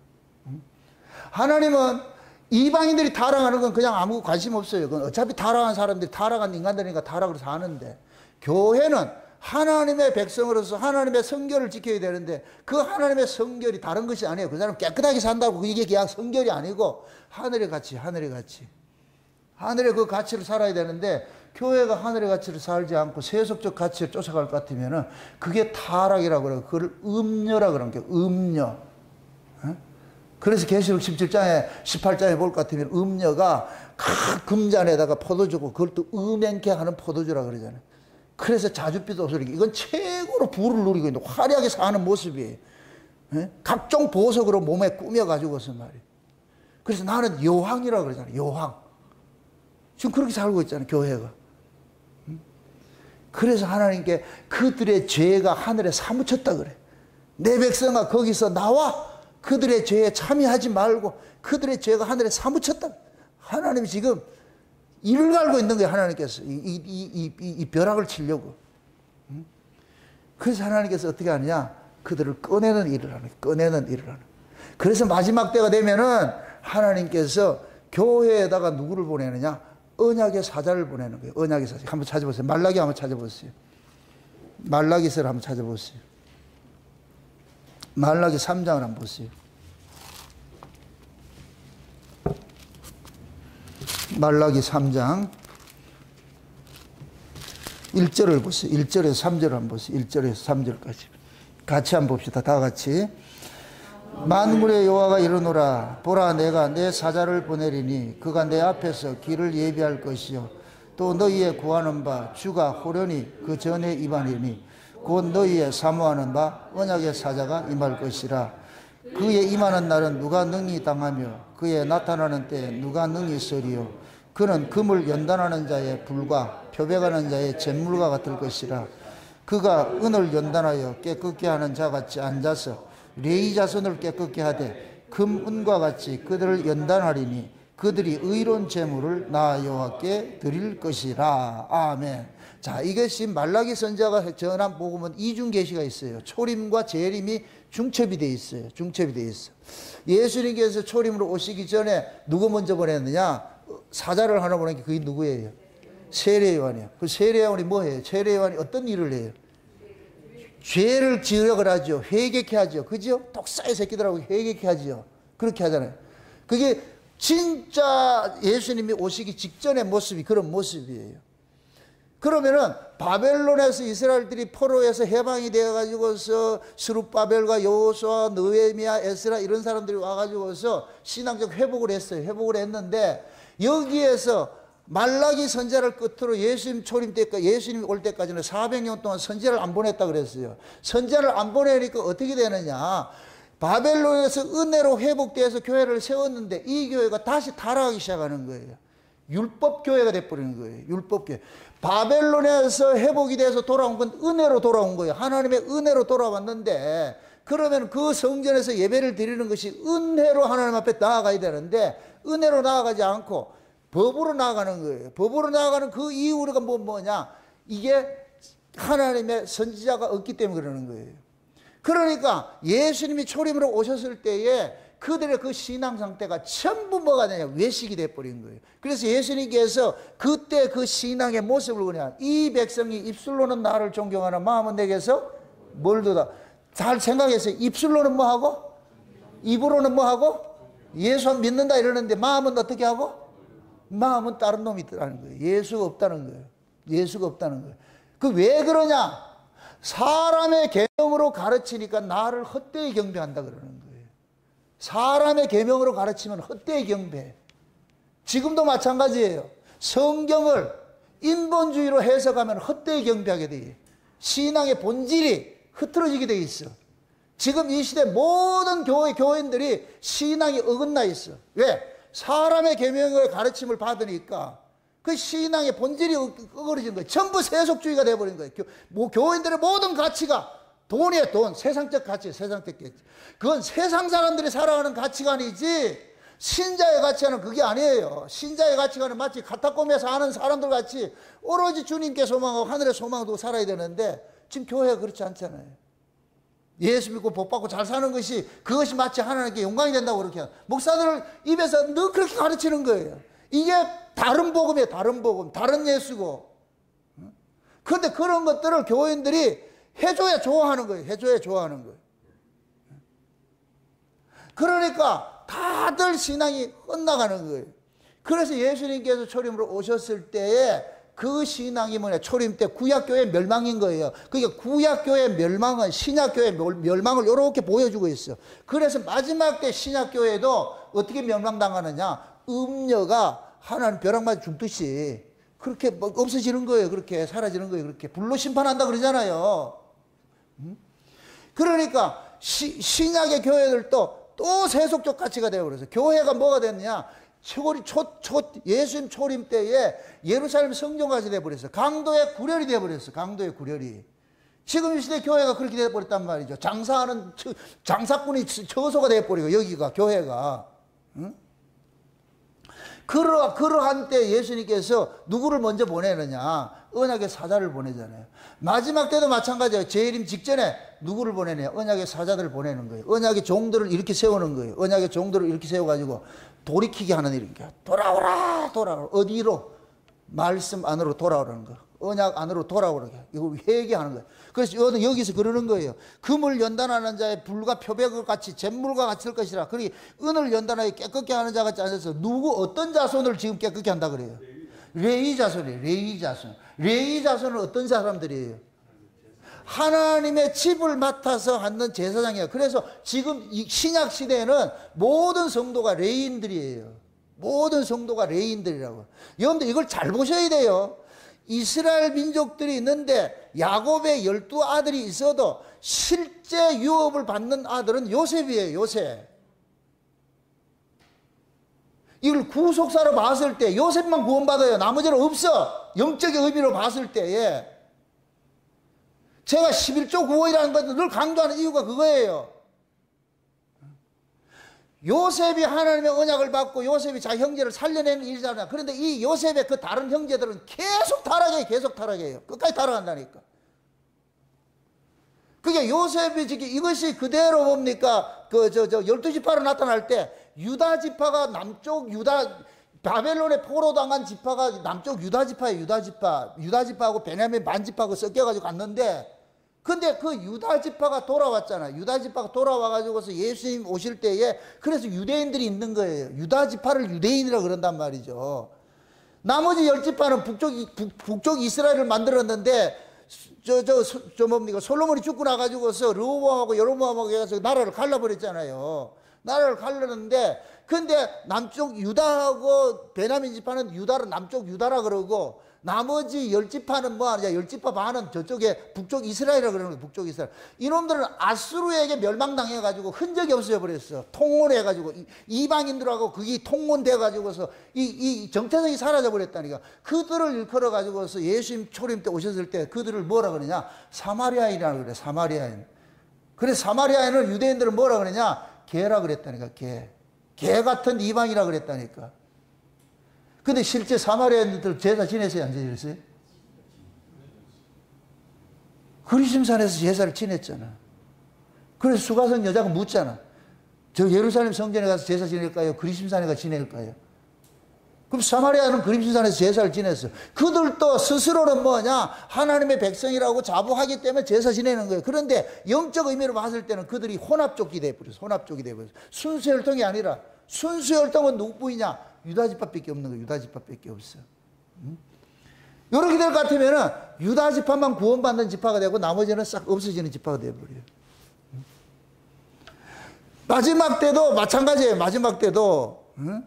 하나님은 이방인들이 타락하는 건 그냥 아무 관심 없어요. 그건 어차피 타락한 사람들이 타락한 인간들이니까 타락을 사는데 교회는 하나님의 백성으로서 하나님의 성결을 지켜야 되는데 그 하나님의 성결이 다른 것이 아니에요. 그 사람 깨끗하게 산다고 이게 그냥 성결이 아니고 하늘의 가치, 하늘의 가치. 하늘의 그 가치를 살아야 되는데 교회가 하늘의 가치를 살지 않고 세속적 가치를 쫓아갈 것 같으면은 그게 타락이라고 그래요. 그걸 음녀라 그러는 게 음녀. 그래서 계시록 17장에 18장에 볼 것 같으면 음녀가 큰 금잔에다가 포도 주고 그걸 또 음행케 하는 포도주라 그러잖아요. 그래서 자주빛 옷을 이건 최고로 부를 누리고 있는 화려하게 사는 모습이에요. 각종 보석으로 몸에 꾸며가지고서 말이에요. 그래서 나는 여왕이라고 그러잖아요. 여왕. 지금 그렇게 살고 있잖아요. 교회가. 그래서 하나님께 그들의 죄가 하늘에 사무쳤다 그래. 내 백성아 거기서 나와 그들의 죄에 참여하지 말고 그들의 죄가 하늘에 사무쳤다. 하나님이 지금 이를 갈고 있는 거예요. 하나님께서 이, 이, 이, 이 벼락을 치려고. 그래서 하나님께서 어떻게 하느냐? 그들을 꺼내는 일을 하는 꺼내는 일을 하는. 그래서 마지막 때가 되면은 하나님께서 교회에다가 누구를 보내느냐? 언약의 사자를 보내는 거예요. 언약의 사자. 한번 찾아보세요. 말라기 한번 찾아보세요. 말라기서를 한번 찾아보세요. 말라기 3장을 한번 보세요. 말라기 3장 1절을 보세요. 1절에서 3절을 한번 보세요. 1절에서 3절까지. 같이 한번 봅시다. 다 같이. 만군의 여호와가 이르노라 보라 내가 내 사자를 보내리니 그가 내 앞에서 길을 예비할 것이요 또 너희의 구하는 바 주가 호련히 그 전에 입하리니 곧 너희의 사모하는 바 언약의 사자가 임할 것이라. 그의 임하는 날은 누가 능히 당하며 그의 나타나는 때에 누가 능히 서리요? 그는 금을 연단하는 자의 불과 표백하는 자의 잿물과 같을 것이라. 그가 은을 연단하여 깨끗게 하는 자 같이 앉아서 레이 자손을 깨끗게 하되 금 은과 같이 그들을 연단하리니 그들이 의로운 재물을 나 여호와께 드릴 것이라. 아멘. 자 이것이 말라기 선자가 전한 복음은 이중 계시가 있어요. 초림과 재림이 중첩이 돼 있어요. 중첩이 돼 있어. 예수님께서 초림으로 오시기 전에 누구 먼저 보냈느냐? 사자를 하나 보낸 게 그게 누구예요? 세례 요한이요. 그 세례 요한이 뭐예요? 세례 요한이 어떤 일을 해요? 죄를 지으려고 하죠. 회개케 하죠. 그죠? 독사의 새끼들하고 회개케 하죠. 그렇게 하잖아요. 그게 진짜 예수님이 오시기 직전의 모습이 그런 모습이에요. 그러면은 바벨론에서 이스라엘들이 포로에서 해방이 되어 가지고서 스룹바벨과 여호수아, 느헤미야, 에스라 이런 사람들이 와 가지고서 신앙적 회복을 했어요. 회복을 했는데 여기에서 말라기 선제를 끝으로 예수님 초림 때까지 예수님 올 때까지는 400년 동안 선제를 안 보냈다 그랬어요. 선제를 안 보내니까 어떻게 되느냐? 바벨론에서 은혜로 회복돼서 교회를 세웠는데 이 교회가 다시 타락하기 시작하는 거예요. 율법 교회가 돼 버리는 거예요. 율법 교회. 바벨론에서 회복이 돼서 돌아온 건 은혜로 돌아온 거예요. 하나님의 은혜로 돌아왔는데 그러면 그 성전에서 예배를 드리는 것이 은혜로 하나님 앞에 나아가야 되는데 은혜로 나아가지 않고 법으로 나아가는 거예요. 법으로 나아가는 그 이유가 뭐 뭐냐? 이게 하나님의 선지자가 없기 때문에 그러는 거예요. 그러니까 예수님이 초림으로 오셨을 때에 그들의 그 신앙 상태가 전부 뭐가 되냐 외식이 돼버린 거예요. 그래서 예수님께서 그때 그 신앙의 모습을 그냥 이 백성이 입술로는 나를 존경하는 마음은 내게서 멀도다. 잘 생각해서 입술로는 뭐 하고 입으로는 뭐 하고 예수 믿는다 이러는데 마음은 어떻게 하고 마음은 다른 놈이 있다는 거예요. 예수가 없다는 거예요. 예수가 없다는 거예요. 그 왜 그러냐? 사람의 계명으로 가르치니까 나를 헛되이 경배한다 그러는 거예요. 사람의 계명으로 가르치면 헛되이 경배. 지금도 마찬가지예요. 성경을 인본주의로 해석하면 헛되이 경배하게 돼. 신앙의 본질이 흐트러지게 돼 있어. 지금 이 시대 모든 교회 교인들이 신앙이 어긋나 있어. 왜? 사람의 계명을 가르침을 받으니까 그 신앙의 본질이 어그러진 거예요. 전부 세속주의가 돼버린 거예요. 뭐 교인들의 모든 가치가 돈이에요, 돈. 세상적 가치, 세상적 가치. 그건 세상 사람들이 살아가는 가치관이지, 신자의 가치관은 그게 아니에요. 신자의 가치관은 마치 카타콤에 사는 사람들 같이 오로지 주님께 소망하고 하늘에 소망하고 살아야 되는데, 지금 교회가 그렇지 않잖아요. 예수 믿고 복 받고 잘 사는 것이 그것이 마치 하나님께 영광이 된다고 그렇게 목사들 입에서 늘 그렇게 가르치는 거예요. 이게 다른 복음이에요. 다른 복음. 다른 예수고. 그런데 그런 것들을 교인들이 해줘야 좋아하는 거예요. 해줘야 좋아하는 거예요. 그러니까 다들 신앙이 엇나가는 거예요. 그래서 예수님께서 초림으로 오셨을 때에 그 신앙이 뭐냐 초림 때 구약교회 멸망인 거예요. 그러니까 구약교회 멸망은 신약교회 멸망을 이렇게 보여주고 있어. 그래서 마지막 때 신약교회도 어떻게 멸망당하느냐 음녀가 하나님 벼락 맞아 죽듯이 그렇게 뭐 없어지는 거예요. 그렇게 사라지는 거예요. 그렇게 불로 심판한다 그러잖아요. 음? 그러니까 시, 신약의 교회들도 또 세속적 가치가 되어버려서 교회가 뭐가 됐느냐 초림, 초, 초, 예수님 초림 때에 예루살렘 성전까지 돼버렸어. 강도의 구렬이 돼버렸어. 강도의 구렬이. 지금 이 시대 교회가 그렇게 돼버렸단 말이죠. 장사하는, 장사꾼이 처소가 돼버리고, 여기가, 교회가. 응? 그러, 그러한 때 예수님께서 누구를 먼저 보내느냐? 언약의 사자를 보내잖아요. 마지막 때도 마찬가지예요. 재림 직전에 누구를 보내냐? 언약의 사자들을 보내는 거예요. 언약의 종들을 이렇게 세우는 거예요. 언약의 종들을 이렇게 세워가지고 돌이키게 하는 일이니까 돌아오라 돌아오라. 어디로? 말씀 안으로 돌아오라는 거. 언약 안으로 돌아오라 이거 회개하는 거예요. 그래서 여기서 그러는 거예요. 금을 연단하는 자의 불과 표백하는 자의 잿물과 같을 것이라. 그가 은을 연단하여 깨끗게 하는 자 같이 앉아서 누구 어떤 자손을 지금 깨끗게 한다 그래요? 레위 자손이에요. 레위 자손 레위 자손은 어떤 사람들이에요 하나님의 집을 맡아서 하는 제사장이에요. 그래서 지금 신약 시대에는 모든 성도가 레위인들이에요. 모든 성도가 레위인들이라고. 여러분들 이걸 잘 보셔야 돼요. 이스라엘 민족들이 있는데 야곱의 열두 아들이 있어도 실제 유업을 받는 아들은 요셉이에요, 요셉. 이걸 구속사로 봤을 때 요셉만 구원받아요. 나머지는 없어. 영적인 의미로 봤을 때에. 제가 11조 구원이라는 것을 늘 강조하는 이유가 그거예요. 요셉이 하나님의 언약을 받고 요셉이 자기 형제를 살려내는 일이잖아. 그런데 이 요셉의 그 다른 형제들은 계속 타락해 계속 타락해요. 끝까지 타락한다니까. 그게 요셉이 지금 이것이 그대로 뭡니까? 그, 저, 저, 열두 지파로 나타날 때 유다 지파가 남쪽 유다, 바벨론에 포로당한 지파가 남쪽 유다 지파예요, 유다 지파. 유다 지파하고 베냐민 반 지파하고 섞여가지고 갔는데 근데 그 유다 지파가 돌아왔잖아. 유다 지파가 돌아와가지고서 예수님 오실 때에 그래서 유대인들이 있는 거예요. 유다 지파를 유대인이라 그런단 말이죠. 나머지 열 지파는 북쪽, 북, 북쪽 이스라엘을 만들었는데 저, 저, 저 뭡니까. 솔로몬이 죽고 나가지고서 르호보암하고 여로보암하고 해서 나라를 갈라버렸잖아요. 나라를 갈르는데 근데 남쪽 유다하고 베냐민 지파는 유다를 남쪽 유다라 그러고 나머지 열 지파는 뭐 하냐? 열 지파 반은 저쪽에 북쪽 이스라엘이라 그러는 거예요 북쪽 이스라엘. 이놈들은 아수르에게 멸망당해 가지고 흔적이 없어져 버렸어. 통혼해 가지고. 이방인들하고 그게 통혼돼 가지고서 이, 이 정체성이 사라져 버렸다니까. 그들을 일컬어 가지고서 예수님 초림 때 오셨을 때 그들을 뭐라 그러냐? 사마리아인이라고 그래 사마리아인. 그래 사마리아인을 유대인들은 뭐라 그러냐 개라 그랬다니까 개. 개 같은 이방이라 그랬다니까. 근데 실제 사마리아인들 제사 지냈어요? 안 지냈어요? 그리심산에서 제사를 지냈잖아. 그래서 수가성 여자가 묻잖아. 저 예루살렘 성전에 가서 제사 지낼까요? 그리심산에 가서 지낼까요? 그럼 사마리아는 그림신산에서 제사를 지냈어. 그들도 스스로는 뭐냐? 하나님의 백성이라고 자부하기 때문에 제사 지내는 거예요. 그런데 영적 의미로 봤을 때는 그들이 혼합족이 돼버렸어. 혼합족이 돼버렸어. 순수혈통이 아니라 순수혈통은 누구뿐이냐? 유다지파밖에 없는 거예요. 유다지파밖에 없어. 응? 이렇게 될 것 같으면은 유다 지파만 구원받는 지파가 되고 나머지는 싹 없어지는 지파가 돼버려요. 응? 마지막 때도 마찬가지예요. 마지막 때도. 응?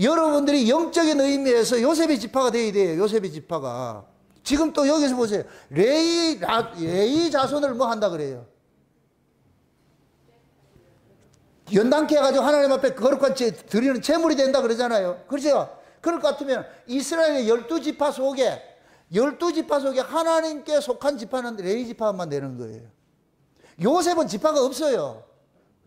여러분들이 영적인 의미에서 요셉의 지파가 되어야 돼요. 요셉의 지파가. 지금 또 여기서 보세요. 레이, 라, 레이 자손을 뭐 한다 그래요? 연단케 해가지고 하나님 앞에 거룩한 드리는 재물이 된다 그러잖아요. 그렇죠? 그럴 것 같으면 이스라엘의 열두 지파 속에 열두 지파 속에 하나님께 속한 지파는 레위 지파만 되는 거예요. 요셉은 지파가 없어요.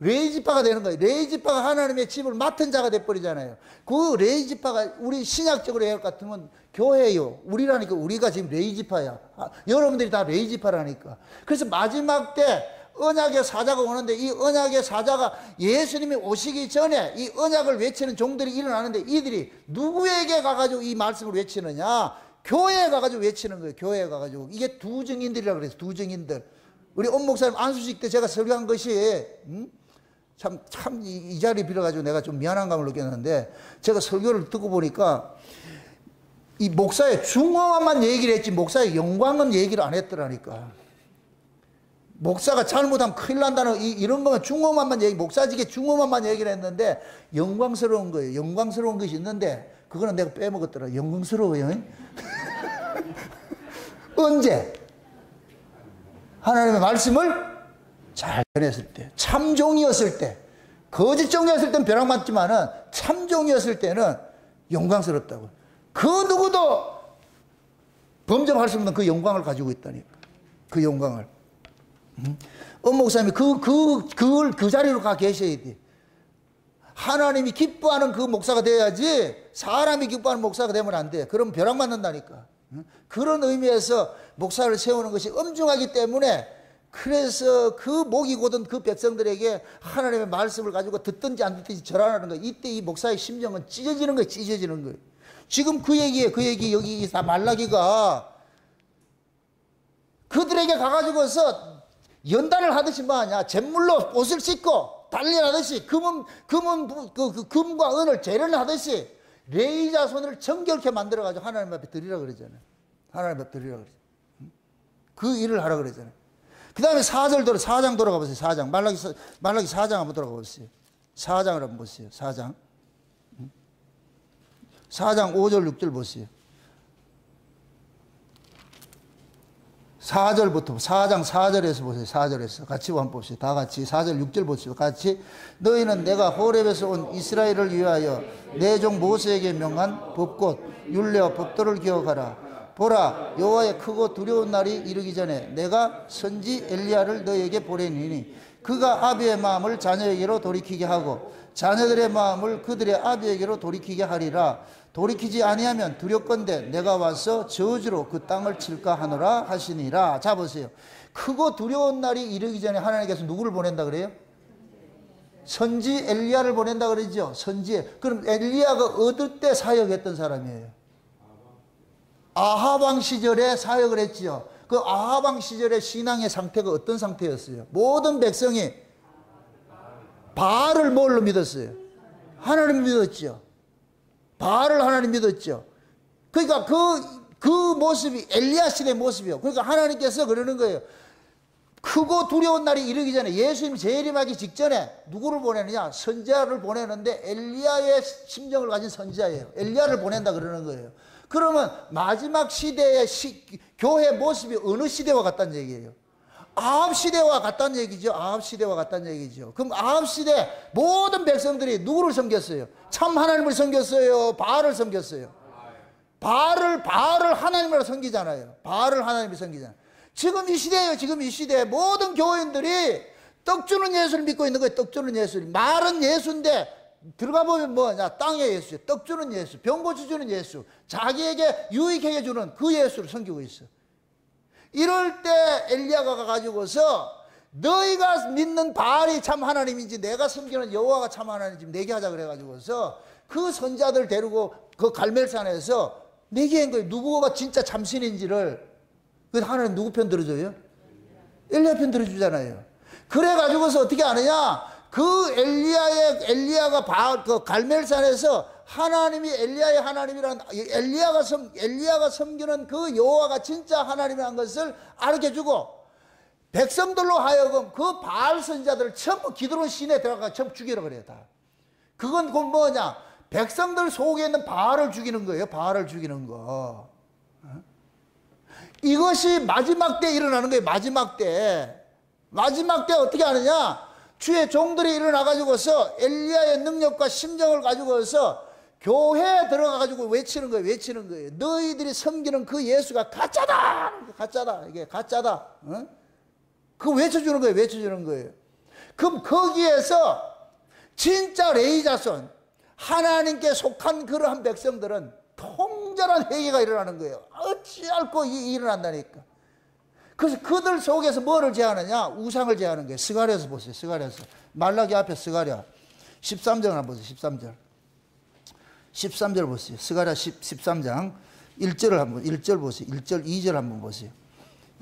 레위지파가 되는 거예요. 레위지파가 하나님의 집을 맡은 자가 돼버리잖아요. 그 레위지파가 우리 신약적으로 해야 할 것 같으면 교회요. 우리라니까 우리가 지금 레위지파야. 아, 여러분들이 다 레위지파라니까. 그래서 마지막 때 언약의 사자가 오는데 이 언약의 사자가 예수님이 오시기 전에 이 언약을 외치는 종들이 일어나는데 이들이 누구에게 가가지고 이 말씀을 외치느냐? 교회에 가가지고 외치는 거예요. 교회에 가가지고. 이게 두 증인들이라 그래서 두 증인들. 우리 온 목사님 안수식 때 제가 설교한 것이, 음? 참, 참, 이, 이 자리 빌어가지고 내가 좀 미안한 감을 느꼈는데, 제가 설교를 듣고 보니까, 이 목사의 중앙만 얘기를 했지, 목사의 영광은 얘기를 안 했더라니까. 목사가 잘못하면 큰일 난다는 이, 이런 거면 중앙만 얘기, 목사직의 중앙만 얘기를 했는데, 영광스러운 거예요. 영광스러운 것이 있는데, 그거는 내가 빼먹었더라. 영광스러워요. 언제? 하나님의 말씀을 잘 전했을 때, 참종이었을 때, 거짓종이었을 때는 벼락 맞지만은 참종이었을 때는 영광스럽다고. 그 누구도 범접할 수 없는 그 영광을 가지고 있다니까. 그 영광을. 음? 어, 목사님이 그, 그, 그걸 그 자리로 가 계셔야 돼. 하나님이 기뻐하는 그 목사가 돼야지 사람이 기뻐하는 목사가 되면 안 돼. 그럼 벼락 맞는다니까. 그런 의미에서 목사를 세우는 것이 엄중하기 때문에 그래서 그 목이 고든 그 백성들에게 하나님의 말씀을 가지고 듣든지 안 듣든지 절하는 거예요. 이때 이 목사의 심정은 찢어지는 거예요. 찢어지는 거예요. 지금 그 얘기에 그 얘기 여기 다 말라기가 그들에게 가가지고서 연단을 하듯이 뭐하냐 잿물로 옷을 씻고 달리하듯이 금은 금은 그, 그 금과 은을 재련하듯이 레이 자 손을 정결케 만들어 가지고 하나님 앞에 드리라 그러잖아요. 하나님 앞에 드리라 그러죠. 그 일을 하라 그러잖아요. 그 다음에 4절 돌아, 4장 돌아가 보세요. 4장. 말라기, 말라기 4장 한번 돌아가 보세요. 4장을 한번 보세요. 4장. 4장 5절, 6절 보세요. 4절부터 4장 4절에서 보세요. 4절에서 같이 한번 봅시다. 다 같이 4절 6절 보시죠. 같이 너희는 내가 호렙에서 온 이스라엘을 위하여 내 종 모세에게 명한 법곧 율례와 법도를 기억하라. 보라 여호와의 크고 두려운 날이 이르기 전에 내가 선지 엘리야를 너에게 보내니니 그가 아비의 마음을 자녀에게로 돌이키게 하고 자녀들의 마음을 그들의 아비에게로 돌이키게 하리라. 돌이키지 아니하면 두렵건대 내가 와서 저주로 그 땅을 칠까 하노라 하시니라. 자 보세요. 크고 두려운 날이 이르기 전에 하나님께서 누구를 보낸다 그래요? 선지 엘리야를 보낸다 그러죠. 선지. 그럼 엘리야가 어느 때 사역했던 사람이에요? 아하방 시절에 사역을 했지요. 그 아하방 시절의 신앙의 상태가 어떤 상태였어요? 모든 백성이 바알을 뭘로 믿었어요? 하나님 믿었죠. 바알을 하나님 믿었죠. 그러니까 그, 그 모습이 엘리야 시대 모습이요. 그러니까 하나님께서 그러는 거예요. 크고 두려운 날이 이르기 전에 예수님 재림하기 직전에 누구를 보내느냐? 선지자를 보내는데 엘리야의 심정을 가진 선지자예요. 엘리야를 보낸다 그러는 거예요. 그러면 마지막 시대의 시, 교회 모습이 어느 시대와 같다는 얘기예요? 아합 시대와 같다는 얘기죠. 아합 시대와 같다는 얘기죠. 그럼 아합 시대 모든 백성들이 누구를 섬겼어요? 참 하나님을 섬겼어요. 바알을 섬겼어요. 바알을 바알을 하나님으로 섬기잖아요. 바알을 하나님이 섬기잖아요. 지금 이 시대예요. 지금 이 시대 모든 교인들이 떡 주는 예수를 믿고 있는 거예요. 떡 주는 예수. 말은 예수인데 들어가 보면 뭐냐 땅의 예수, 떡 주는 예수, 병고치 주는 예수, 자기에게 유익하게 주는 그 예수를 섬기고 있어. 이럴 때 엘리야가 가가지고서 너희가 믿는 바알이 참 하나님인지 내가 섬기는 여호와가 참 하나님인지 내게 하자 그래가지고서 그 선자들 데리고 그 갈멜산에서 내게 한 거예요. 누구가 진짜 참신인지를 그 하나님 누구 편 들어줘요? 엘리야 편 들어주잖아요. 그래가지고서 어떻게 하느냐? 그 엘리야의 엘리야가 바알 그 갈멜산에서 하나님이 엘리야의 하나님이란 엘리야가 섬 엘리야가 섬기는 그 여호와가 진짜 하나님이라는 것을 알게 주고 백성들로 하여금 그 바알 선자들을 전부 기드론 시내 들어가 전부 죽이라 그래요 다. 그건 그 뭐냐? 백성들 속에 있는 바알을 죽이는 거예요. 바알을 죽이는 거. 어? 이것이 마지막 때 일어나는 거예요. 마지막 때. 마지막 때 어떻게 하느냐? 주의 종들이 일어나 가지고서 엘리야의 능력과 심정을 가지고서 교회에 들어가 가지고 외치는 거예요. 외치는 거예요. 너희들이 섬기는 그 예수가 가짜다. 가짜다. 이게 가짜다. 어? 그 외쳐주는 거예요. 외쳐주는 거예요. 그럼 거기에서 진짜 레위자손 하나님께 속한 그러한 백성들은 통절한 회개가 일어나는 거예요. 어찌할고 일어난다니까. 그래서 그들 속에서 뭐를 제하느냐? 우상을 제하는 거예요. 스가랴에서 보세요. 스가랴에서. 말라기 앞에 스가랴. 13절 한번 보세요. 13절. 13절 보세요. 스가랴 10, 13장 1절을 한번 1절 보세요. 1절 2절 한번 보세요.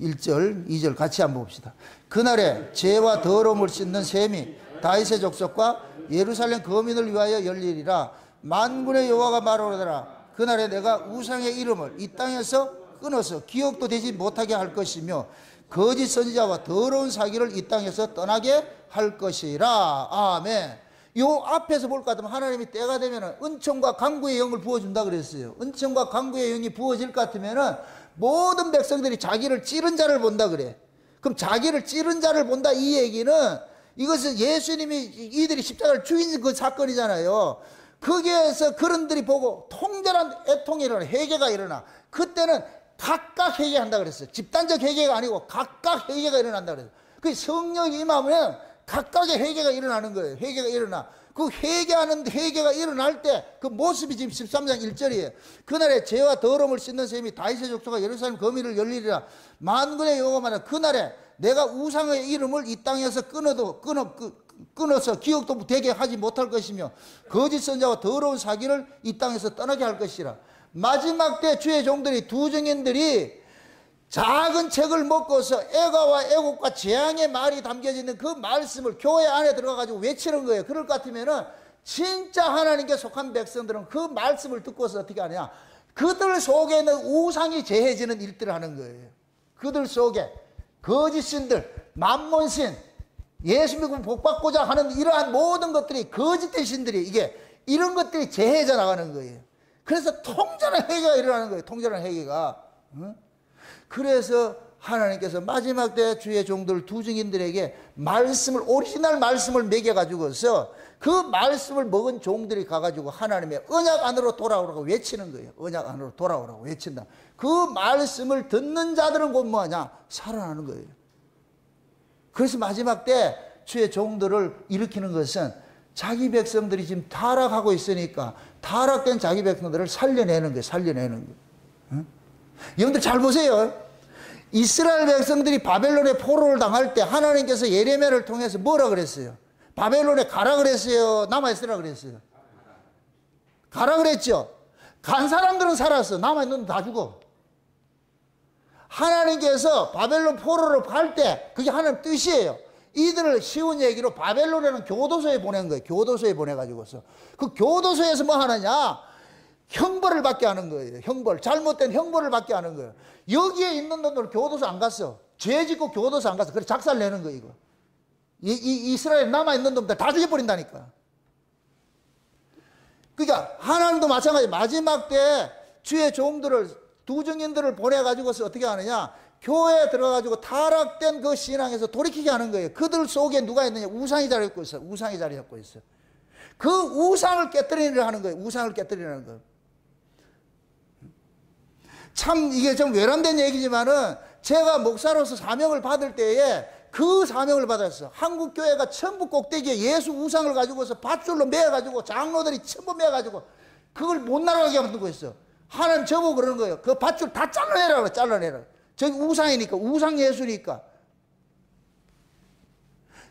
1절 2절 같이 한번 봅시다. 그날에 죄와 더러움을 씻는 셈이 다윗의 족속과 예루살렘 거민을 위하여 열리리라. 만군의 여호와가 말하노라. 그날에 내가 우상의 이름을 이 땅에서 끊어서 기억도 되지 못하게 할 것이며 거짓 선지자와 더러운 사기를 이 땅에서 떠나게 할 것이라. 아멘. 요 앞에서 볼것 같으면 하나님이 때가 되면 은총과 강구의 영을 부어준다 그랬어요. 은총과 강구의 영이 부어질 것 같으면 모든 백성들이 자기를 찌른 자를 본다 그래. 그럼 자기를 찌른 자를 본다 이 얘기는 이것은 예수님이 이들이 십자가를 죽인 그 사건이잖아요. 거기에서 그런들이 보고 통절한 애통이 일어나, 회개가 일어나. 그때는 각각 회개 한다 그랬어요. 집단적 회개가 아니고 각각 회개가 일어난다 그랬어요. 그 성령이 임하면 각각의 회개가 일어나는 거예요. 회개가 일어나. 그 회개하는 회개가 일어날 때 그 모습이 지금 13장 1절이에요. 그날에 죄와 더러움을 씻는 셈이 다윗의 족속과 예루살렘 거미를 열리리라. 만군의 여호와 말하 그날에 내가 우상의 이름을 이 땅에서 끊어도 끊어 끊어서 기억도 되게 하지 못할 것이며 거짓 선자와 더러운 사기를 이 땅에서 떠나게 할 것이라. 마지막 때 주의 종들이 두 증인들이 작은 책을 먹고서 애가와 애국과 재앙의 말이 담겨져 있는 그 말씀을 교회 안에 들어가가지고 외치는 거예요. 그럴 것 같으면은 진짜 하나님께 속한 백성들은 그 말씀을 듣고서 어떻게 하냐. 그들 속에 있는 우상이 재해지는 일들을 하는 거예요. 그들 속에 거짓신들, 만몬신, 예수 믿고 복 받고자 하는 이러한 모든 것들이 거짓된 신들이 이게 이런 것들이 재해져 나가는 거예요. 그래서 통전한 회개가 일어나는 거예요. 통전한 회개가. 응? 그래서 하나님께서 마지막 때 주의 종들 두 증인들에게 말씀을 오리지널 말씀을 매겨 가지고서 그 말씀을 먹은 종들이 가 가지고 하나님의 언약 안으로 돌아오라고 외치는 거예요. 언약 안으로 돌아오라고 외친다. 그 말씀을 듣는 자들은 곧 뭐하냐? 살아나는 거예요. 그래서 마지막 때 주의 종들을 일으키는 것은 자기 백성들이 지금 타락하고 있으니까 타락된 자기 백성들을 살려내는 거예요. 살려내는 거예요. 응? 여러분들 잘 보세요. 이스라엘 백성들이 바벨론의 포로를 당할 때 하나님께서 예레미야를 통해서 뭐라 그랬어요? 바벨론에 가라 그랬어요? 남아 있으라 그랬어요? 가라 그랬죠? 간 사람들은 살았어. 남아 있는 다 죽어. 하나님께서 바벨론 포로를 갈때 그게 하나님 뜻이에요. 이들을 쉬운 얘기로 바벨론에는 교도소에 보낸 거예요. 교도소에 보내가지고서. 그 교도소에서 뭐 하느냐? 형벌을 받게 하는 거예요. 형벌. 잘못된 형벌을 받게 하는 거예요. 여기에 있는 놈들 교도소 안 갔어. 죄 짓고 교도소 안 갔어. 그래 작살 내는 거예요, 이거. 이, 이 이스라엘 남아있는 놈들 다 죽여버린다니까. 그러니까 하나님도 마찬가지 마지막 때 주의 종들을 두 증인들을 보내가지고서 어떻게 하느냐 교회에 들어가지고 타락된 그 신앙에서 돌이키게 하는 거예요. 그들 속에 누가 있느냐 우상이 자리 잡고 있어. 우상이 자리 잡고 있어. 그 우상을 깨뜨리려 하는 거예요. 우상을 깨뜨리는 거예요. 참 이게 좀 외람된 얘기지만은 제가 목사로서 사명을 받을 때에 그 사명을 받았어. 한국 교회가 전부 꼭대기에 예수 우상을 가지고서 밧줄로 매어 가지고 장로들이 전부 매어 가지고 그걸 못 날아가게 만들고 있어. 하나님 저보고 그러는 거예요. 그 밧줄 다 잘라내라 그래. 잘라내라. 저기 우상이니까 우상 예수니까.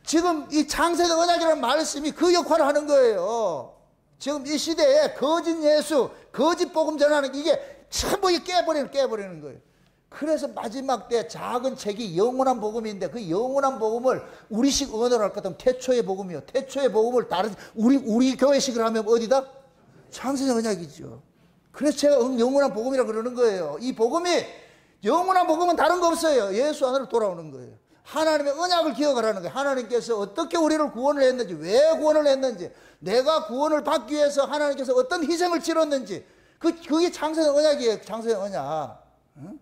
지금 이 창세기 언약이라는 말씀이 그 역할을 하는 거예요. 지금 이 시대에 거짓 예수, 거짓 복음 전하는 이게 전부 깨버리는 깨버리는 거예요. 그래서 마지막 때 작은 책이 영원한 복음인데 그 영원한 복음을 우리식 언어로 할것 같으면 태초의 복음이요. 태초의 복음을 다른 우리 우리 교회식을 하면 어디다? 창세기 언약이죠. 그래서 제가 영원한 복음이라 그러는 거예요. 이 복음이 영원한 복음은 다른 거 없어요. 예수 안으로 돌아오는 거예요. 하나님의 언약을 기억하라는 거예요. 하나님께서 어떻게 우리를 구원을 했는지, 왜 구원을 했는지, 내가 구원을 받기 위해서 하나님께서 어떤 희생을 치렀는지, 그, 그게 창세의 언약이에요. 창세의 언약. 응?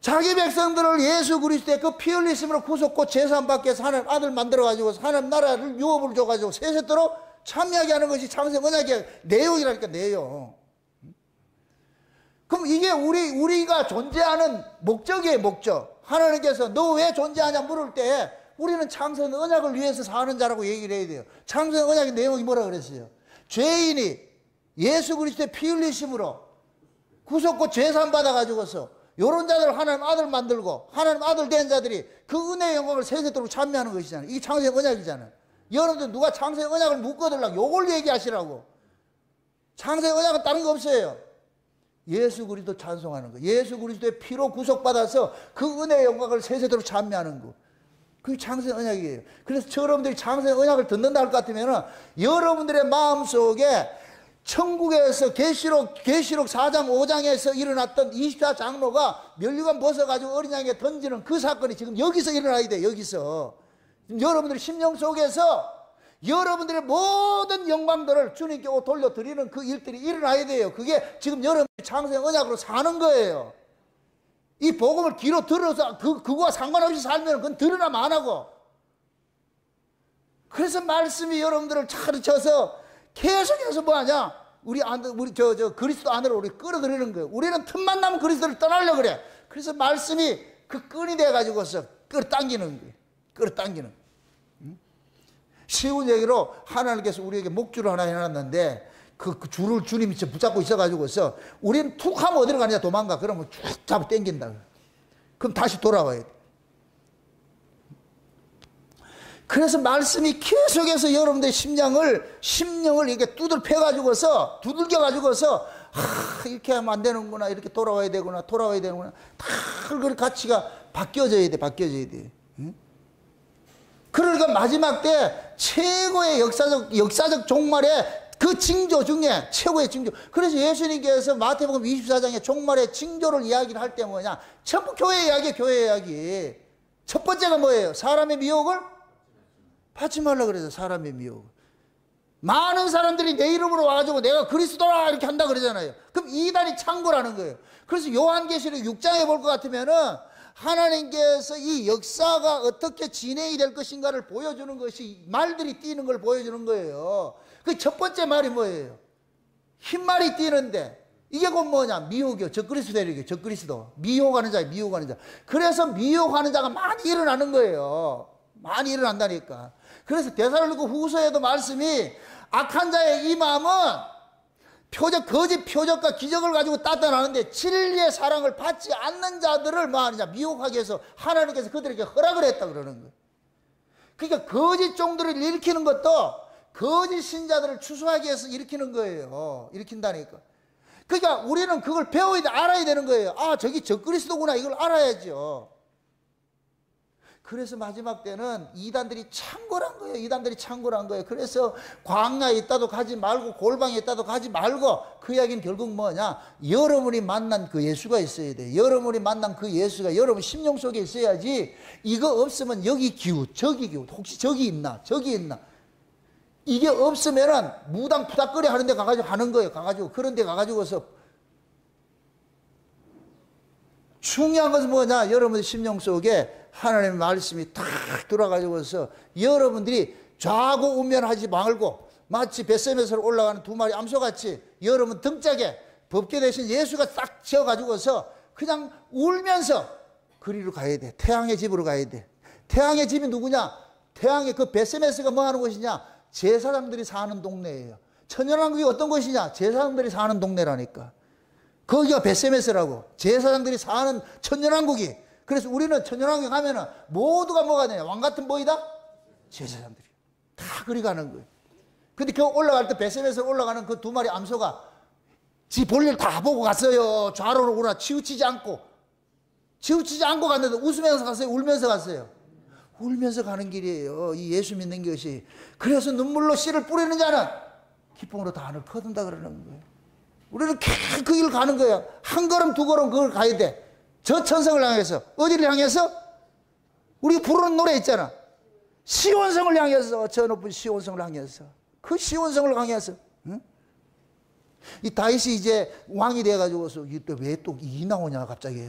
자기 백성들을 예수 그리스도의 그피 흘리심으로 구속고 재산 받게 해서 하나님 아들 만들어가지고 하나님 나라를 유업을 줘가지고 세세토록 참여하게 하는 것이 창세 언약의 내용이라니까, 내용. 그럼 이게 우리, 우리가 존재하는 목적이에요, 목적. 하나님께서 너 왜 존재하냐 물을 때 우리는 창세 언약을 위해서 사는 자라고 얘기를 해야 돼요. 창세 언약의 내용이 뭐라 그랬어요? 죄인이 예수 그리스도의 피 흘리심으로 구속고 재산 받아가지고서 요런 자들을 하나님 아들 만들고 하나님 아들 된 자들이 그 은혜의 영광을 세세토록 참여하는 것이잖아요. 이게 창세 언약이잖아요. 여러분들 누가 창세 언약을 묶어들라고 요걸 얘기하시라고. 창세 언약은 다른 거 없어요. 예수 그리스도 찬송하는 거. 예수 그리스도의 피로 구속받아서 그 은혜의 영광을 세세토록 참여하는 거. 그게 창세 언약이에요. 그래서 여러분들이 창세 언약을 듣는다 할 것 같으면 여러분들의 마음 속에 천국에서 계시록 계시록 4장 5장에서 일어났던 24 장로가 멸류관 벗어 가지고 어린 양에 던지는 그 사건이 지금 여기서 일어나야 돼. 여기서. 여러분들 심령 속에서 여러분들의 모든 영광들을 주님께 돌려드리는 그 일들이 일어나야 돼요. 그게 지금 여러분들이 창세 언약으로 사는 거예요. 이 복음을 귀로 들어서 그, 그거와 상관없이 살면 그건 드러나면 안 하고. 그래서 말씀이 여러분들을 가르쳐서 계속해서 뭐 하냐? 우리 안, 우리 저, 저 그리스도 안으로 우리 끌어들이는 거예요. 우리는 틈만 나면 그리스도를 떠나려 그래. 그래서 말씀이 그 끈이 돼가지고서 끌어당기는 거예요. 끌어당기는. 쉬운 얘기로 하나님께서 우리에게 목줄을 하나 해놨는데 그, 그 줄을 주님이 붙잡고 있어가지고서 우리는 툭 하면 어디로 가느냐 도망가. 그러면 쭉 잡아 당긴다. 그럼 다시 돌아와야 돼. 그래서 말씀이 계속해서 여러분들의 심령을, 심령을 이렇게 두들펴 가지고서, 두들겨 가지고서, 아, 이렇게 하면 안 되는구나, 이렇게 돌아와야 되구나, 돌아와야 되는구나. 다그 가치가 바뀌어져야 돼, 바뀌어져야 돼. 응? 그러니까 마지막 때 최고의 역사적, 역사적 종말의 그 징조 중에 최고의 징조. 그래서 예수님께서 마태복음 24장에 종말의 징조를 이야기를 할 때 뭐냐. 전부 교회 이야기, 교회 이야기. 첫 번째가 뭐예요? 사람의 미혹을 받지 말라 그래서 사람의 미혹. 많은 사람들이 내 이름으로 와가지고 내가 그리스도라 이렇게 한다 그러잖아요. 그럼 이단이 창고라는 거예요. 그래서 요한계시록 6장에 볼 것 같으면은 하나님께서 이 역사가 어떻게 진행이 될 것인가를 보여주는 것이 말들이 뛰는 걸 보여주는 거예요. 그 첫 번째 말이 뭐예요? 흰말이 뛰는데 이게 곧 뭐냐? 미혹이요. 적그리스도 되리요. 적그리스도. 미혹하는 자예 미혹하는 자. 그래서 미혹하는 자가 많이 일어나는 거예요. 많이 일어난다니까. 그래서 대사로니가 후서에도 말씀이 악한 자의 이 마음은 표적, 거짓 표적과 기적을 가지고 따뜻하는데 진리의 사랑을 받지 않는 자들을 뭐 하느냐, 미혹하기 위해서 하나님께서 그들에게 허락을 했다 그러는 거예요. 그러니까 거짓 종들을 일으키는 것도 거짓 신자들을 추수하기 위해서 일으키는 거예요. 일으킨다니까. 그러니까 우리는 그걸 배워야 돼, 알아야 되는 거예요. 아, 저기 적그리스도구나. 이걸 알아야죠. 그래서 마지막 때는 이단들이 창궐한 거예요. 이단들이 창궐한 거예요. 그래서 광야에 있다도 가지 말고 골방에 있다도 가지 말고 그 이야기는 결국 뭐냐? 여러분이 만난 그 예수가 있어야 돼. 여러분이 만난 그 예수가 여러분 심령 속에 있어야지 이거 없으면 여기 기우, 저기 기우, 혹시 저기 있나? 저기 있나? 이게 없으면은 무당 푸닥거리 하는데 가가지고 하는 거예요. 가가지고 그런 데 가가지고서 중요한 것은 뭐냐? 여러분의 심령 속에 하나님의 말씀이 탁 들어가지고서 여러분들이 좌고 우면하지 말고 마치 뱃샘에서 올라가는 두 마리 암소같이 여러분 등짝에 법계 대신 예수가 딱 지어가지고서 그냥 울면서 그리로 가야 돼. 태양의 집으로 가야 돼. 태양의 집이 누구냐? 태양의 그 벳세메스가 뭐 하는 곳이냐? 제사장들이 사는 동네예요. 천연왕국이 어떤 곳이냐? 제사장들이 사는 동네라니까. 거기가 벳세메스라고. 제사장들이 사는 천연왕국이. 그래서 우리는 천연왕국 가면은 모두가 뭐가 되냐? 왕 같은 보이다? 제사장들이. 다 그리 가는 거예요. 근데 그 올라갈 때 벳세메스 올라가는 그 두 마리 암소가 지 볼일 다 보고 갔어요. 좌로로 오나 치우치지 않고. 치우치지 않고 갔는데 웃으면서 갔어요? 울면서 갔어요? 울면서 가는 길이에요. 이 예수 믿는 것이. 그래서 눈물로 씨를 뿌리는 자는 기쁨으로 단을 거둔다 그러는 거예요. 우리는 계속 그 길을 가는 거야. 한 걸음 두 걸음 그걸 가야 돼. 저 천성을 향해서 어디를 향해서? 우리 부르는 노래 있잖아. 시온성을 향해서 저 높은 시온성을 향해서 그 시온성을 향해서 응? 이 다윗이 이제 왕이 돼가지고서 왜또 이 나오냐 갑자기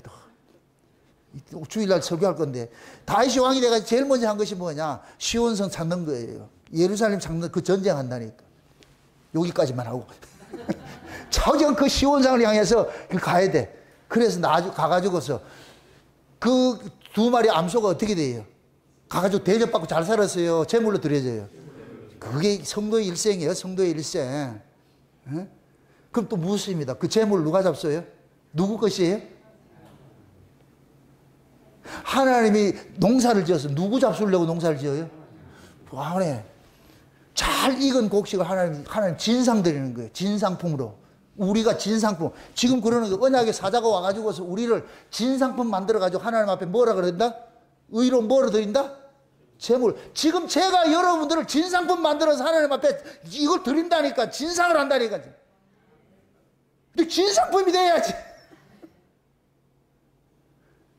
또 주일날 설교할 건데 다윗이 왕이 돼가지고 제일 먼저 한 것이 뭐냐 시온성 찾는 거예요. 예루살렘 찾는 그 전쟁한다니까. 여기까지만 하고 자정 그 시온상을 향해서 가야 돼. 그래서 나주 가가지고서 그 두 마리 암소가 어떻게 돼요? 가가지고 대접받고 잘 살았어요. 제물로 드려져요. 그게 성도의 일생이에요. 성도의 일생. 응? 그럼 또 무엇입니다. 그 제물 누가 잡어요? 누구 것이에요? 하나님이 농사를 지어서 누구 잡수려고 농사를 지어요? 안에 잘 익은 곡식을 하나님, 하나님 진상 드리는 거예요. 진상품으로. 우리가 진상품. 지금 그러는 거 언약의 사자가 와가지고서 우리를 진상품 만들어가지고 하나님 앞에 뭐라 그런다? 의로 뭐로 드린다? 재물. 지금 제가 여러분들을 진상품 만들어서 하나님 앞에 이걸 드린다니까. 진상을 한다니까. 근데 진상품이 돼야지.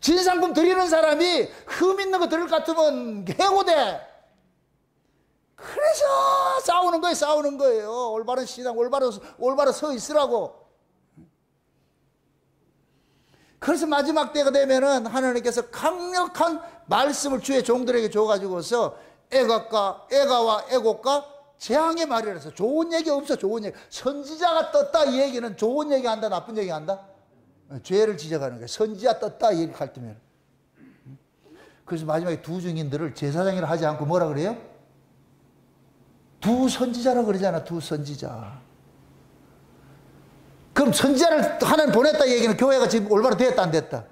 진상품 드리는 사람이 흠 있는 거 드릴 것 같으면 해고돼. 그래서 싸우는 거예요, 싸우는 거예요. 올바른 신앙, 올바로, 올바로 서 있으라고. 그래서 마지막 때가 되면은 하나님께서 강력한 말씀을 주의 종들에게 줘가지고서 애각과 애가와 애곡과 재앙의 말이라서 좋은 얘기 없어, 좋은 얘기. 선지자가 떴다 이 얘기는 좋은 얘기 한다, 나쁜 얘기 한다? 죄를 지적하는 거예요. 선지자 떴다 이 얘기 할 때면. 그래서 마지막에 두 증인들을 제사장이라 하지 않고 뭐라 그래요? 두 선지자라 그러잖아, 두 선지자. 그럼 선지자를 하나님 보냈다 얘기는 교회가 지금 올바로 됐다, 안 됐다?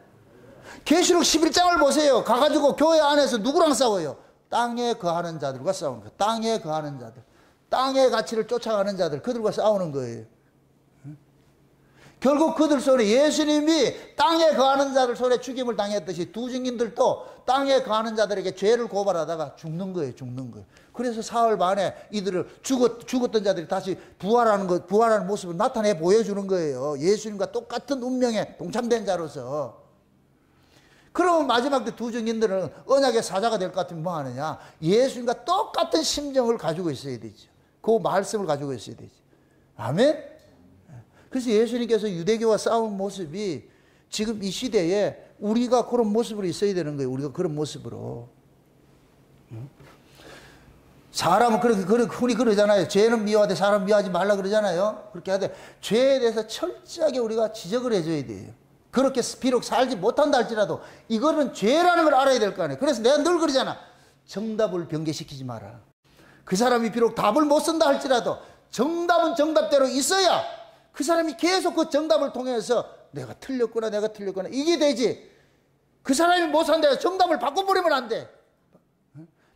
계시록 11장을 보세요. 가가지고 교회 안에서 누구랑 싸워요? 땅에 거하는 자들과 싸우는 거예요. 땅에 거하는 자들. 땅의 가치를 쫓아가는 자들, 그들과 싸우는 거예요. 결국 그들 손에 예수님이 땅에 거하는 자들 손에 죽임을 당했듯이 두 증인들도 땅에 거하는 자들에게 죄를 고발하다가 죽는 거예요, 죽는 거예요. 그래서 사흘 만에 이들을 죽었, 죽었던 자들이 다시 부활하는 것, 부활하는 모습을 나타내 보여주는 거예요. 예수님과 똑같은 운명에 동참된 자로서. 그러면 마지막 때 두 증인들은 언약의 사자가 될 것 같으면 뭐 하느냐? 예수님과 똑같은 심정을 가지고 있어야 되죠. 그 말씀을 가지고 있어야 되지. 아멘? 그래서 예수님께서 유대교와 싸운 모습이 지금 이 시대에 우리가 그런 모습으로 있어야 되는 거예요. 우리가 그런 모습으로. 사람은 그렇게, 그렇게 흔히 그러잖아요. 죄는 미워하되 사람 미워하지 말라 그러잖아요. 그렇게 하되 죄에 대해서 철저하게 우리가 지적을 해줘야 돼요. 그렇게 비록 살지 못한다 할지라도 이거는 죄라는 걸 알아야 될 거 아니에요. 그래서 내가 늘 그러잖아. 정답을 변개시키지 마라. 그 사람이 비록 답을 못 쓴다 할지라도 정답은 정답대로 있어야 그 사람이 계속 그 정답을 통해서 내가 틀렸구나, 내가 틀렸구나. 이게 되지. 그 사람이 못 산다 정답을 바꿔버리면 안 돼.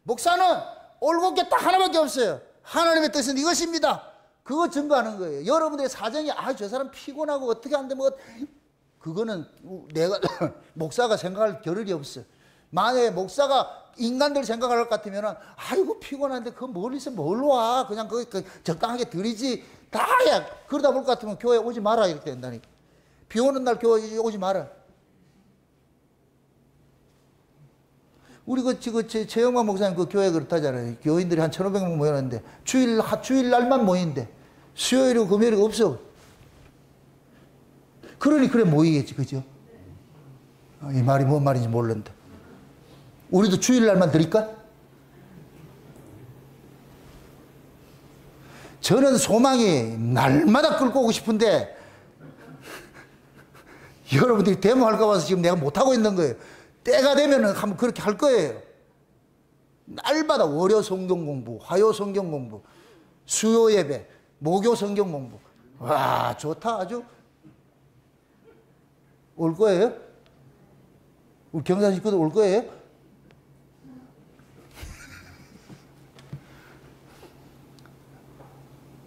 목사는 올곧 게딱 하나밖에 없어요. 하나님의 뜻은 이것입니다. 그거 증거하는 거예요. 여러분들의 사정이 아 저 사람 피곤하고 어떻게 안 되면 그거는 내가 목사가 생각할 겨를이 없어. 만약에 목사가 인간들 생각할 것 같으면 아이고 피곤한데 그 멀리서 뭘로 와 그냥 그, 그 적당하게 드리지 다야 그러다 볼 것 같으면 교회 오지 마라 이렇게 된다니까. 비 오는 날 교회 오지 마라. 우리 그, 그, 최영만 목사님 그 교회 그렇다잖아요. 교인들이 한 1,500명 모였는데, 주일, 주일 날만 모이는데, 수요일이고 금요일이 없어. 그러니 그래 모이겠지, 그죠? 어, 이 말이 뭔 말인지 모르는데. 우리도 주일 날만 드릴까? 저는 소망이 날마다 끌고 오고 싶은데, 여러분들이 데모할까 봐서 지금 내가 못하고 있는 거예요. 때가 되면은 한번 그렇게 할 거예요. 날마다 월요 성경 공부, 화요 성경 공부, 수요 예배, 목요 성경 공부. 와, 좋다. 아주. 올 거예요? 우리 경산 식구들 올 거예요?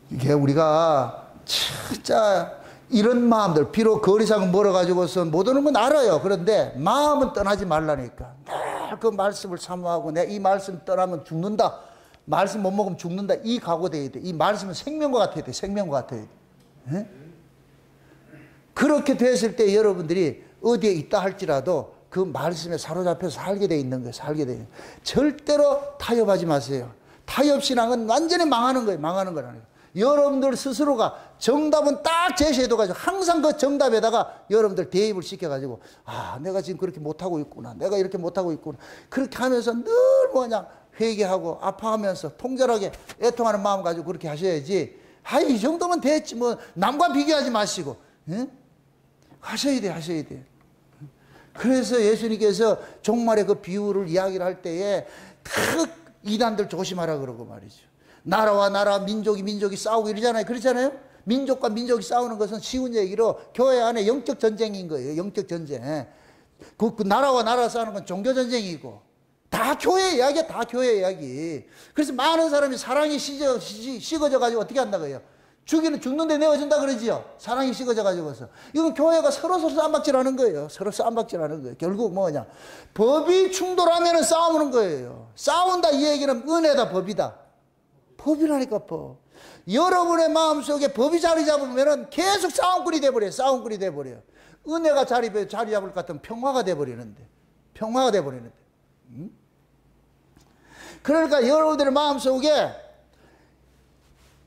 이게 우리가 진짜 이런 마음들, 비록 거리상은 멀어가지고서 못 오는 건 알아요. 그런데 마음은 떠나지 말라니까. 늘 그 말씀을 사모하고 내 이 말씀 떠나면 죽는다. 말씀 못 먹으면 죽는다. 이 각오 돼야 돼. 이 말씀은 생명과 같아야 돼. 생명과 같아야 돼. 에? 그렇게 됐을 때 여러분들이 어디에 있다 할지라도 그 말씀에 사로잡혀서 살게 돼 있는 거예요. 살게 돼. 절대로 타협하지 마세요. 타협 신앙은 완전히 망하는 거예요. 망하는 거라는 거예요. 여러분들 스스로가 정답은 딱 제시해둬가지고 항상 그 정답에다가 여러분들 대입을 시켜가지고 아 내가 지금 그렇게 못하고 있구나 내가 이렇게 못하고 있구나 그렇게 하면서 늘 뭐냐 회개하고 아파하면서 통절하게 애통하는 마음 가지고 그렇게 하셔야지 아이 정도면 됐지 뭐 남과 비교하지 마시고 응? 하셔야 돼 하셔야 돼 그래서 예수님께서 종말의 그 비유를 이야기를 할 때에 그 이단들 조심하라 그러고 말이죠 나라와 나라, 민족이 민족이 싸우고 이러잖아요. 그렇잖아요? 민족과 민족이 싸우는 것은 쉬운 얘기로 교회 안에 영적 전쟁인 거예요. 영적 전쟁. 그, 그 나라와 나라 싸우는 건 종교 전쟁이고 다 교회 이야기야. 다 교회 이야기. 그래서 많은 사람이 사랑이 식어, 식어져 가지고 어떻게 한다고요? 죽이는 죽는데 내어준다 그러지요. 사랑이 식어져 가지고서. 이건 교회가 서로 서로 쌈박질 하는 거예요. 서로 쌈박질 하는 거예요. 결국 뭐냐. 법이 충돌하면 싸우는 거예요. 싸운다 이 얘기는 은혜다 법이다. 법이라니까 법. 여러분의 마음속에 법이 자리 잡으면 계속 싸움꾼이 돼버려요. 싸움꾼이 돼버려요. 은혜가 자리, 자리 잡을 것 같으면 평화가 돼버리는데. 평화가 돼버리는데. 음? 그러니까 여러분들의 마음속에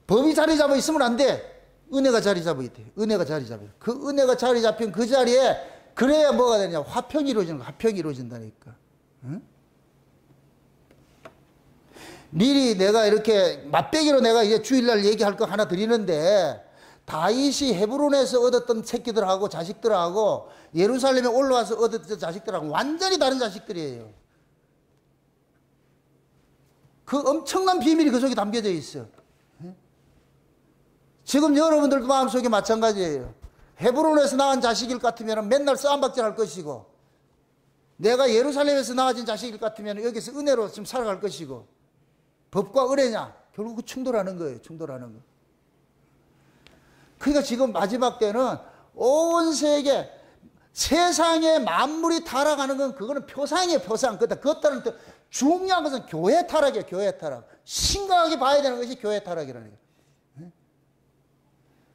법이 자리 잡아 있으면 안 돼. 은혜가 자리 잡아야 돼. 은혜가 자리 잡아요. 그 은혜가 자리 잡힌 그 자리에 그래야 뭐가 되냐. 화평이 이루어지는 거. 화평이 이루어진다니까. 응? 미리 내가 이렇게 맛배기로 내가 이제 주일날 얘기할 거 하나 드리는데 다윗이 헤브론에서 얻었던 새끼들하고 자식들하고 예루살렘에 올라와서 얻었던 자식들하고 완전히 다른 자식들이에요. 그 엄청난 비밀이 그 속에 담겨져 있어. 지금 여러분들도 마음속에 마찬가지예요. 헤브론에서 낳은 자식일 같으면 맨날 싸움박질 할 것이고 내가 예루살렘에서 낳아진 자식일 같으면 여기서 은혜로 좀 살아갈 것이고 법과 의뢰냐? 결국 그 충돌하는 거예요. 충돌하는 거. 그러니까 지금 마지막 때는 온 세계 세상의 만물이 타락하는 건 그거는 표상이에요. 표상. 그다 그것들은 또 중요한 것은 교회 타락이에요. 교회 타락. 심각하게 봐야 되는 것이 교회 타락이라는 거예요.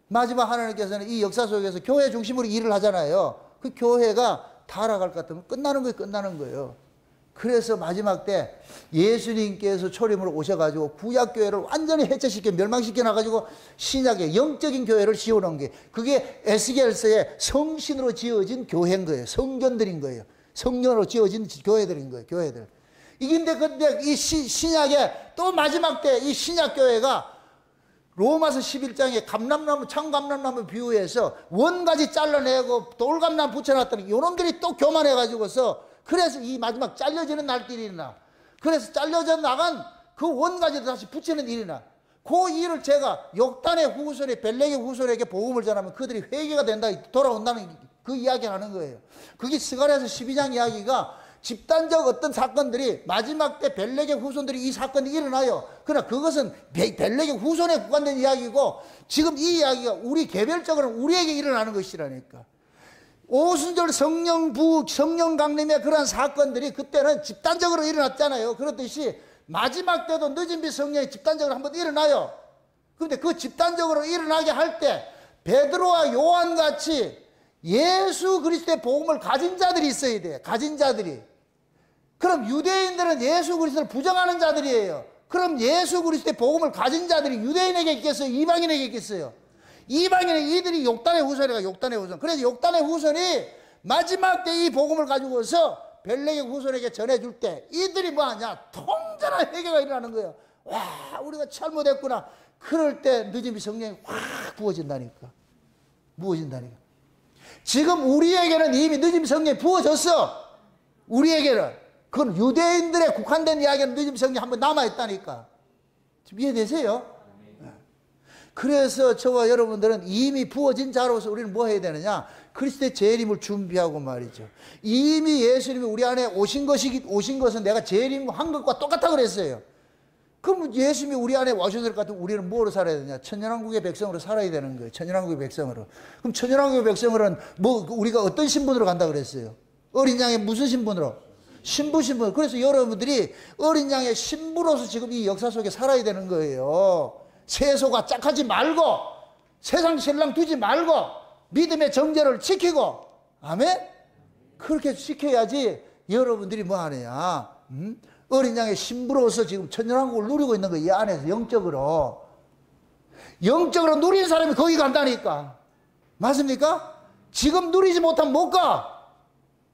마지막 하나님께서는 이 역사 속에서 교회 중심으로 일을 하잖아요. 그 교회가 타락할 것 같으면 끝나는 거예요. 끝나는 거예요. 그래서 마지막 때 예수님께서 초림으로 오셔가지고 구약교회를 완전히 해체시켜 멸망시켜 놔가지고 신약의 영적인 교회를 지어놓은 게 그게 에스겔서의 성신으로 지어진 교회인 거예요. 성전들인 거예요. 성령으로 지어진 교회들인 거예요. 교회들. 이긴데 근데 이 시, 신약의 또 마지막 때 이 신약 교회가 로마서 11장에 감람나무, 청감람나무 비유해서 원가지 잘라내고 돌감나무 붙여놨더니 요놈들이 또 교만해가지고서 그래서 이 마지막 잘려지는 날들이 일어나. 그래서 잘려져 나간 그 원가지를 다시 붙이는 일이나. 그 일을 제가 욕단의 후손에, 벨렉의 후손에게 복음을 전하면 그들이 회개가 된다, 돌아온다는 그 이야기 하는 거예요. 그게 스가랴서 12장 이야기가 집단적 어떤 사건들이 마지막 때 벨렉의 후손들이 이 사건이 일어나요. 그러나 그것은 벨렉의 후손에 구간된 이야기고 지금 이 이야기가 우리 개별적으로 우리에게 일어나는 것이라니까. 오순절 성령 부, 성령 강림의 그러한 사건들이 그때는 집단적으로 일어났잖아요. 그렇듯이 마지막 때도 늦은 비 성령이 집단적으로 한번 일어나요. 그런데 그 집단적으로 일어나게 할 때 베드로와 요한 같이 예수 그리스도의 복음을 가진 자들이 있어야 돼. 가진 자들이. 그럼 유대인들은 예수 그리스도를 부정하는 자들이에요. 그럼 예수 그리스도의 복음을 가진 자들이 유대인에게 있겠어요? 이방인에게 있겠어요? 이방인은 이들이 욕단의 후손이가 욕단의 후손. 그래서 욕단의 후손이 마지막 때 이 복음을 가지고서 벨렉의 후손에게 전해줄 때 이들이 뭐 하냐? 통전한 회개가 일어나는 거예요. 와, 우리가 잘못했구나. 그럴 때 늦음이 성령이 확 부어진다니까. 부어진다니까. 지금 우리에게는 이미 늦음 성령이 부어졌어. 우리에게는. 그건 유대인들의 국한된 이야기는 늦음 성령이 한번 남아있다니까. 지금 이해되세요? 그래서 저와 여러분들은 이미 부어진 자로서 우리는 뭐 해야 되느냐? 그리스도의 재림을 준비하고 말이죠. 이미 예수님이 우리 안에 오신 것이 오신 것은 내가 재림한 것과 똑같다 그랬어요. 그럼 예수님이 우리 안에 와주실 것 같으면 우리는 뭐로 살아야 되냐? 천연왕국의 백성으로 살아야 되는 거예요. 천연왕국의 백성으로. 그럼 천연왕국의 백성으로는 뭐 우리가 어떤 신분으로 간다 그랬어요? 어린 양의 무슨 신분으로? 신부 신분. 그래서 여러분들이 어린 양의 신부로서 지금 이 역사 속에 살아야 되는 거예요. 세소가 짝하지 말고 세상 신랑 두지 말고 믿음의 정제를 지키고 아멘? 그렇게 지켜야지 여러분들이 뭐 하느냐 음? 어린 양의 신부로서 지금 천연왕국을 누리고 있는 거이 안에서 영적으로 영적으로 누린 사람이 거기 간다니까 맞습니까? 지금 누리지 못하면 못 가.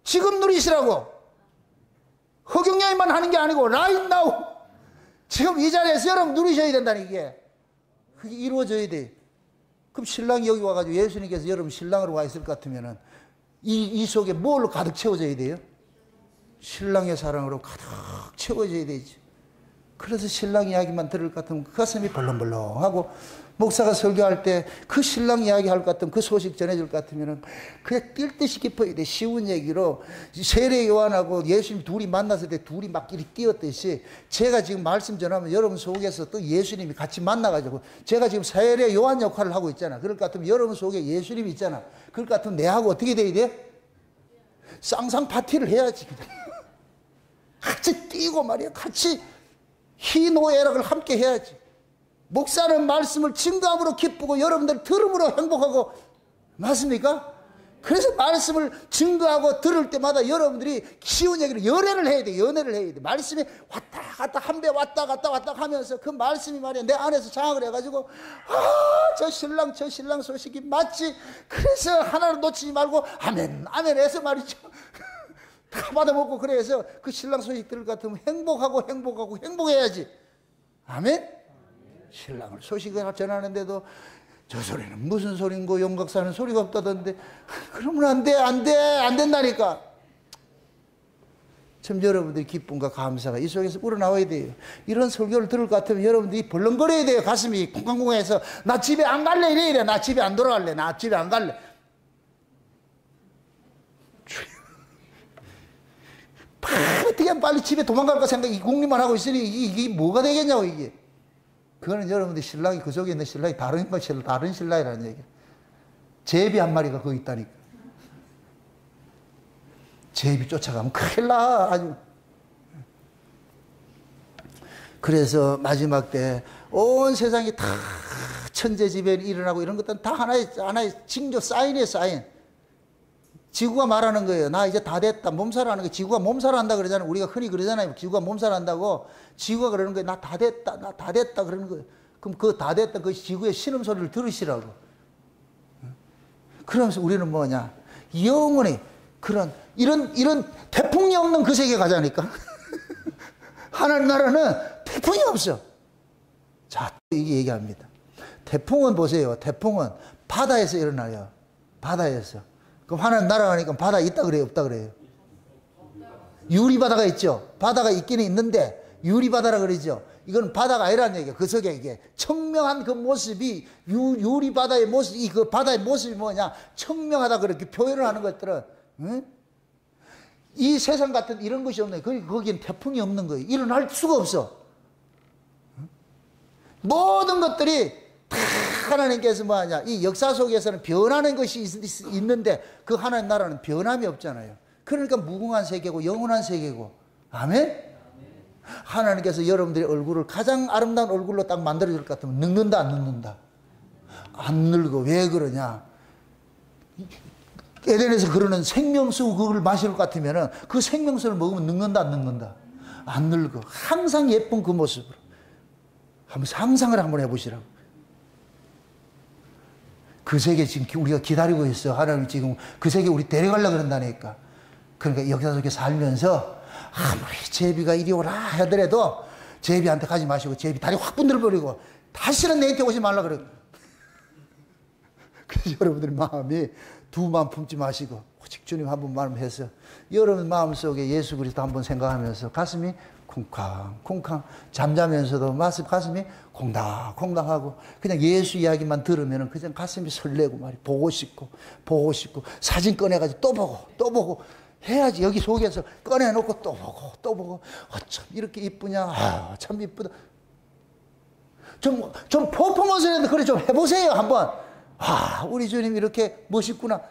지금 누리시라고. 허경영이만 하는 게 아니고 라인 나우 지금 이 자리에서 여러분 누리셔야 된다는 게 그게 이루어져야 돼. 그럼 신랑이 여기 와가지고 예수님께서 여러분 신랑으로 와 있을 것 같으면은 이, 이 속에 뭘로 가득 채워져야 돼요? 신랑의 사랑으로 가득 채워져야 되지. 그래서 신랑 이야기만 들을 것 같으면 그 가슴이 벌렁벌렁하고 목사가 설교할 때 그 신랑 이야기 할 것 같으면 그 소식 전해줄 것 같으면 그냥 뛸 듯이 깊어야 돼. 쉬운 얘기로 세례 요한하고 예수님 둘이 만났을 때 둘이 막 끼리 뛰었듯이 제가 지금 말씀 전하면 여러분 속에서 또 예수님이 같이 만나가지고 제가 지금 세례 요한 역할을 하고 있잖아. 그럴 것 같으면 여러분 속에 예수님이 있잖아. 그럴 것 같으면 내하고 어떻게 돼야 돼? 쌍쌍 파티를 해야지. 같이 뛰고 말이야. 같이 희노애락을 함께 해야지. 목사는 말씀을 증감으로 기쁘고 여러분들 들음으로 행복하고 맞습니까? 그래서 말씀을 증거하고 들을 때마다 여러분들이 쉬운 얘기를 연애를 해야 돼. 연애를 해야 돼. 말씀이 왔다 갔다 한 배 왔다 갔다 왔다 하면서 그 말씀이 말이야 내 안에서 장악을 해가지고 아저 신랑 저 신랑 소식이 맞지. 그래서 하나를 놓치지 말고 아멘 아멘 해서 말이죠. 다 받아먹고 그래서 그 신랑 소식 들을 것 같으면 행복하고 행복하고 행복해야지. 아멘? 신랑을 소식을 전하는데도 저 소리는 무슨 소린고 영각사는 소리가 없다던데 그러면 안 돼, 안 돼, 안 된다니까. 참 여러분들이 기쁨과 감사가 이 속에서 우러나와야 돼요. 이런 설교를 들을 것 같으면 여러분들이 벌렁거려야 돼요. 가슴이 쿵쾅쿵쾅해서 나 집에 안 갈래 이래 이래. 나 집에 안 돌아갈래. 나 집에 안 갈래. 어떻게 빨리 집에 도망갈까 생각, 이 궁리만 하고 있으니 이게 뭐가 되겠냐고, 이게. 그거는 여러분들 신랑이 그 속에 있는 신랑이 다른 것, 다른 신랑이라는 얘기야. 제비 한 마리가 거기 있다니까. 제비 쫓아가면 큰일 나, 아주. 그래서 마지막 때 온 세상이 다 천재지변이 일어나고 이런 것들은 다 하나의, 하나의 징조 사인이에요, 사인. 지구가 말하는 거예요. 나 이제 다 됐다. 몸살하는 거. 지구가 몸살한다 그러잖아요. 우리가 흔히 그러잖아요. 지구가 몸살한다고. 지구가 그러는 거예요. 나 다 됐다. 나 다 됐다. 그러는 거예요. 그럼 그 다 됐다. 그 지구의 신음소리를 들으시라고. 그러면서 우리는 뭐냐. 영원히 그런, 이런, 이런 태풍이 없는 그 세계 가자니까. 하나님 나라는 태풍이 없어. 자, 이게 얘기합니다. 태풍은 보세요. 태풍은 바다에서 일어나요. 바다에서. 그럼 하나님 날아가니까 바다 있다 그래요? 없다 그래요? 유리바다가 있죠. 바다가 있기는 있는데 유리바다라 그러죠. 이건 바다가 아니라는 얘기예요. 그 속에 이게 청명한 그 모습이 유, 유리바다의 모습, 이 그 바다의 모습이 뭐냐? 청명하다 그렇게 표현을 하는 것들은 응? 이 세상 같은 이런 것이 없네. 거기 거기는 태풍이 없는 거예요. 일어날 수가 없어. 모든 것들이 다 하나님께서 뭐하냐. 이 역사 속에서는 변하는 것이 있, 있는데 그 하나님 나라는 변함이 없잖아요. 그러니까 무궁한 세계고 영원한 세계고. 아멘? 하나님께서 여러분들의 얼굴을 가장 아름다운 얼굴로 딱 만들어 줄 것 같으면 늙는다, 안 늙는다? 안 늙어. 왜 그러냐? 에덴에서 그러는 생명수 그걸 마실 것 같으면 그 생명수를 먹으면 늙는다, 안 늙는다? 안 늙어. 항상 예쁜 그 모습으로. 한번 상상을 한번 해보시라고. 그 세계 지금 우리가 기다리고 있어. 하나님 지금 그 세계 우리 데려가려 그런다니까. 그러니까 역사 속에 살면서 아무리 제비가 이리 오라 하더라도 제비한테 가지 마시고 제비 다리 확 분들어 버리고 다시는 내한테 오지 말라 그래. 그래서 여러분들 마음이 두 마음 품지 마시고 오직 주님 한번 말씀해서 여러분 마음속에 예수 그리스도 한 번 생각하면서 가슴이 쿵쾅 쿵쾅 잠자면서도 가슴이 콩닥콩닥하고 그냥 예수 이야기만 들으면 그냥 가슴이 설레고 말이 보고 싶고 보고 싶고. 사진 꺼내가지고 또 보고 또 보고. 해야지. 여기 속에서 꺼내놓고 또 보고 또 보고. 어쩜 이렇게 이쁘냐? 아 참 이쁘다. 좀 좀 퍼포먼스라도 그래 좀 해보세요 한번. 아 우리 주님 이렇게 멋있구나.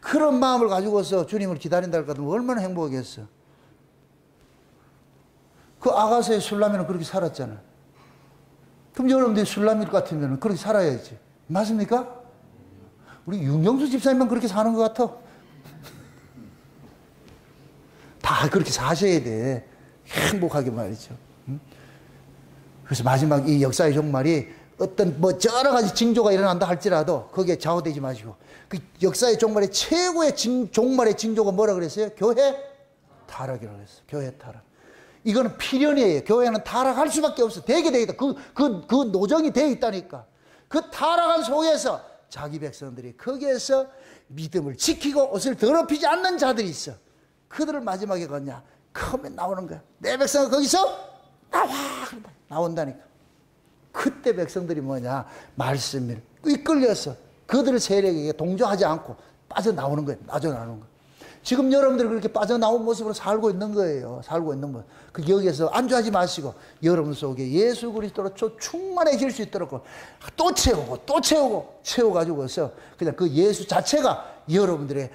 그런 마음을 가지고서 주님을 기다린다 할까 얼마나 행복하겠어 그 아가서의 술라미는 그렇게 살았잖아. 그럼 여러분들이 술라미 같으면 그렇게 살아야지. 맞습니까? 우리 윤경수 집사님만 그렇게 사는 것 같아. 다 그렇게 사셔야 돼. 행복하게 말이죠. 그래서 마지막 이 역사의 종말이 어떤 뭐 여러 가지 징조가 일어난다 할지라도 거기에 좌우되지 마시고 그 역사의 종말의 최고의 징, 종말의 징조가 뭐라 그랬어요? 교회 타락이라고 했어요. 교회 타락. 이거는 필연이에요. 교회는 타락할 수밖에 없어. 되게 되겠다. 그, 그, 그 노정이 되어 있다니까. 그 타락한 속에서 자기 백성들이 거기에서 믿음을 지키고 옷을 더럽히지 않는 자들이 있어. 그들을 마지막에 걷냐? 크면 나오는 거야. 내 백성은 거기서 나와! 나온다니까. 그때 백성들이 뭐냐? 말씀을 이끌려서 그들의 세력에게 동조하지 않고 빠져나오는 거예요. 빠져나오는 거예요. 지금 여러분들이 그렇게 빠져나온 모습으로 살고 있는 거예요. 살고 있는 거. 그 여기에서 안주하지 마시고 여러분 속에 예수 그리스도로 충만해질 수 있도록 또 채우고 또 채우고 채워가지고서 그냥 그 예수 자체가 여러분들의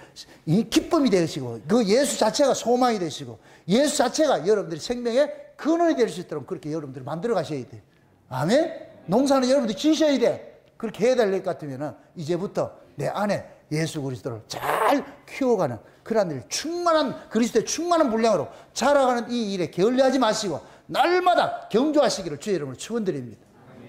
이 기쁨이 되시고 그 예수 자체가 소망이 되시고 예수 자체가 여러분들의 생명의 근원이 될 수 있도록 그렇게 여러분들이 만들어 가셔야 돼. 아멘? 농사는 여러분들이 지셔야 돼. 그렇게 해야 될 것 같으면 이제부터 내 안에 예수 그리스도를 잘 키워가는 그러한 일, 충만한 그리스도의 충만한 분량으로 자라가는 이 일에 게을리하지 마시고 날마다 경주하시기를 주의 이름으로 축원드립니다.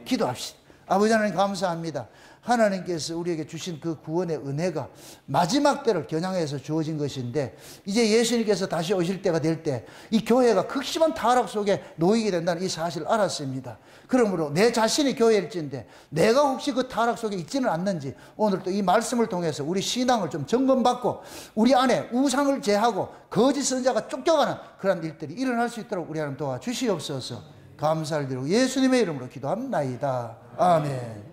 기도합시다. 아버지 하나님 감사합니다. 하나님께서 우리에게 주신 그 구원의 은혜가 마지막 때를 겨냥해서 주어진 것인데 이제 예수님께서 다시 오실 때가 될 때 이 교회가 극심한 타락 속에 놓이게 된다는 이 사실을 알았습니다. 그러므로 내 자신이 교회일진데 내가 혹시 그 타락 속에 있지는 않는지 오늘 또 이 말씀을 통해서 우리 신앙을 좀 점검받고 우리 안에 우상을 제하고 거짓 선자가 쫓겨가는 그런 일들이 일어날 수 있도록 우리 하나님 도와주시옵소서 감사를 드리고 예수님의 이름으로 기도합니다. 아멘.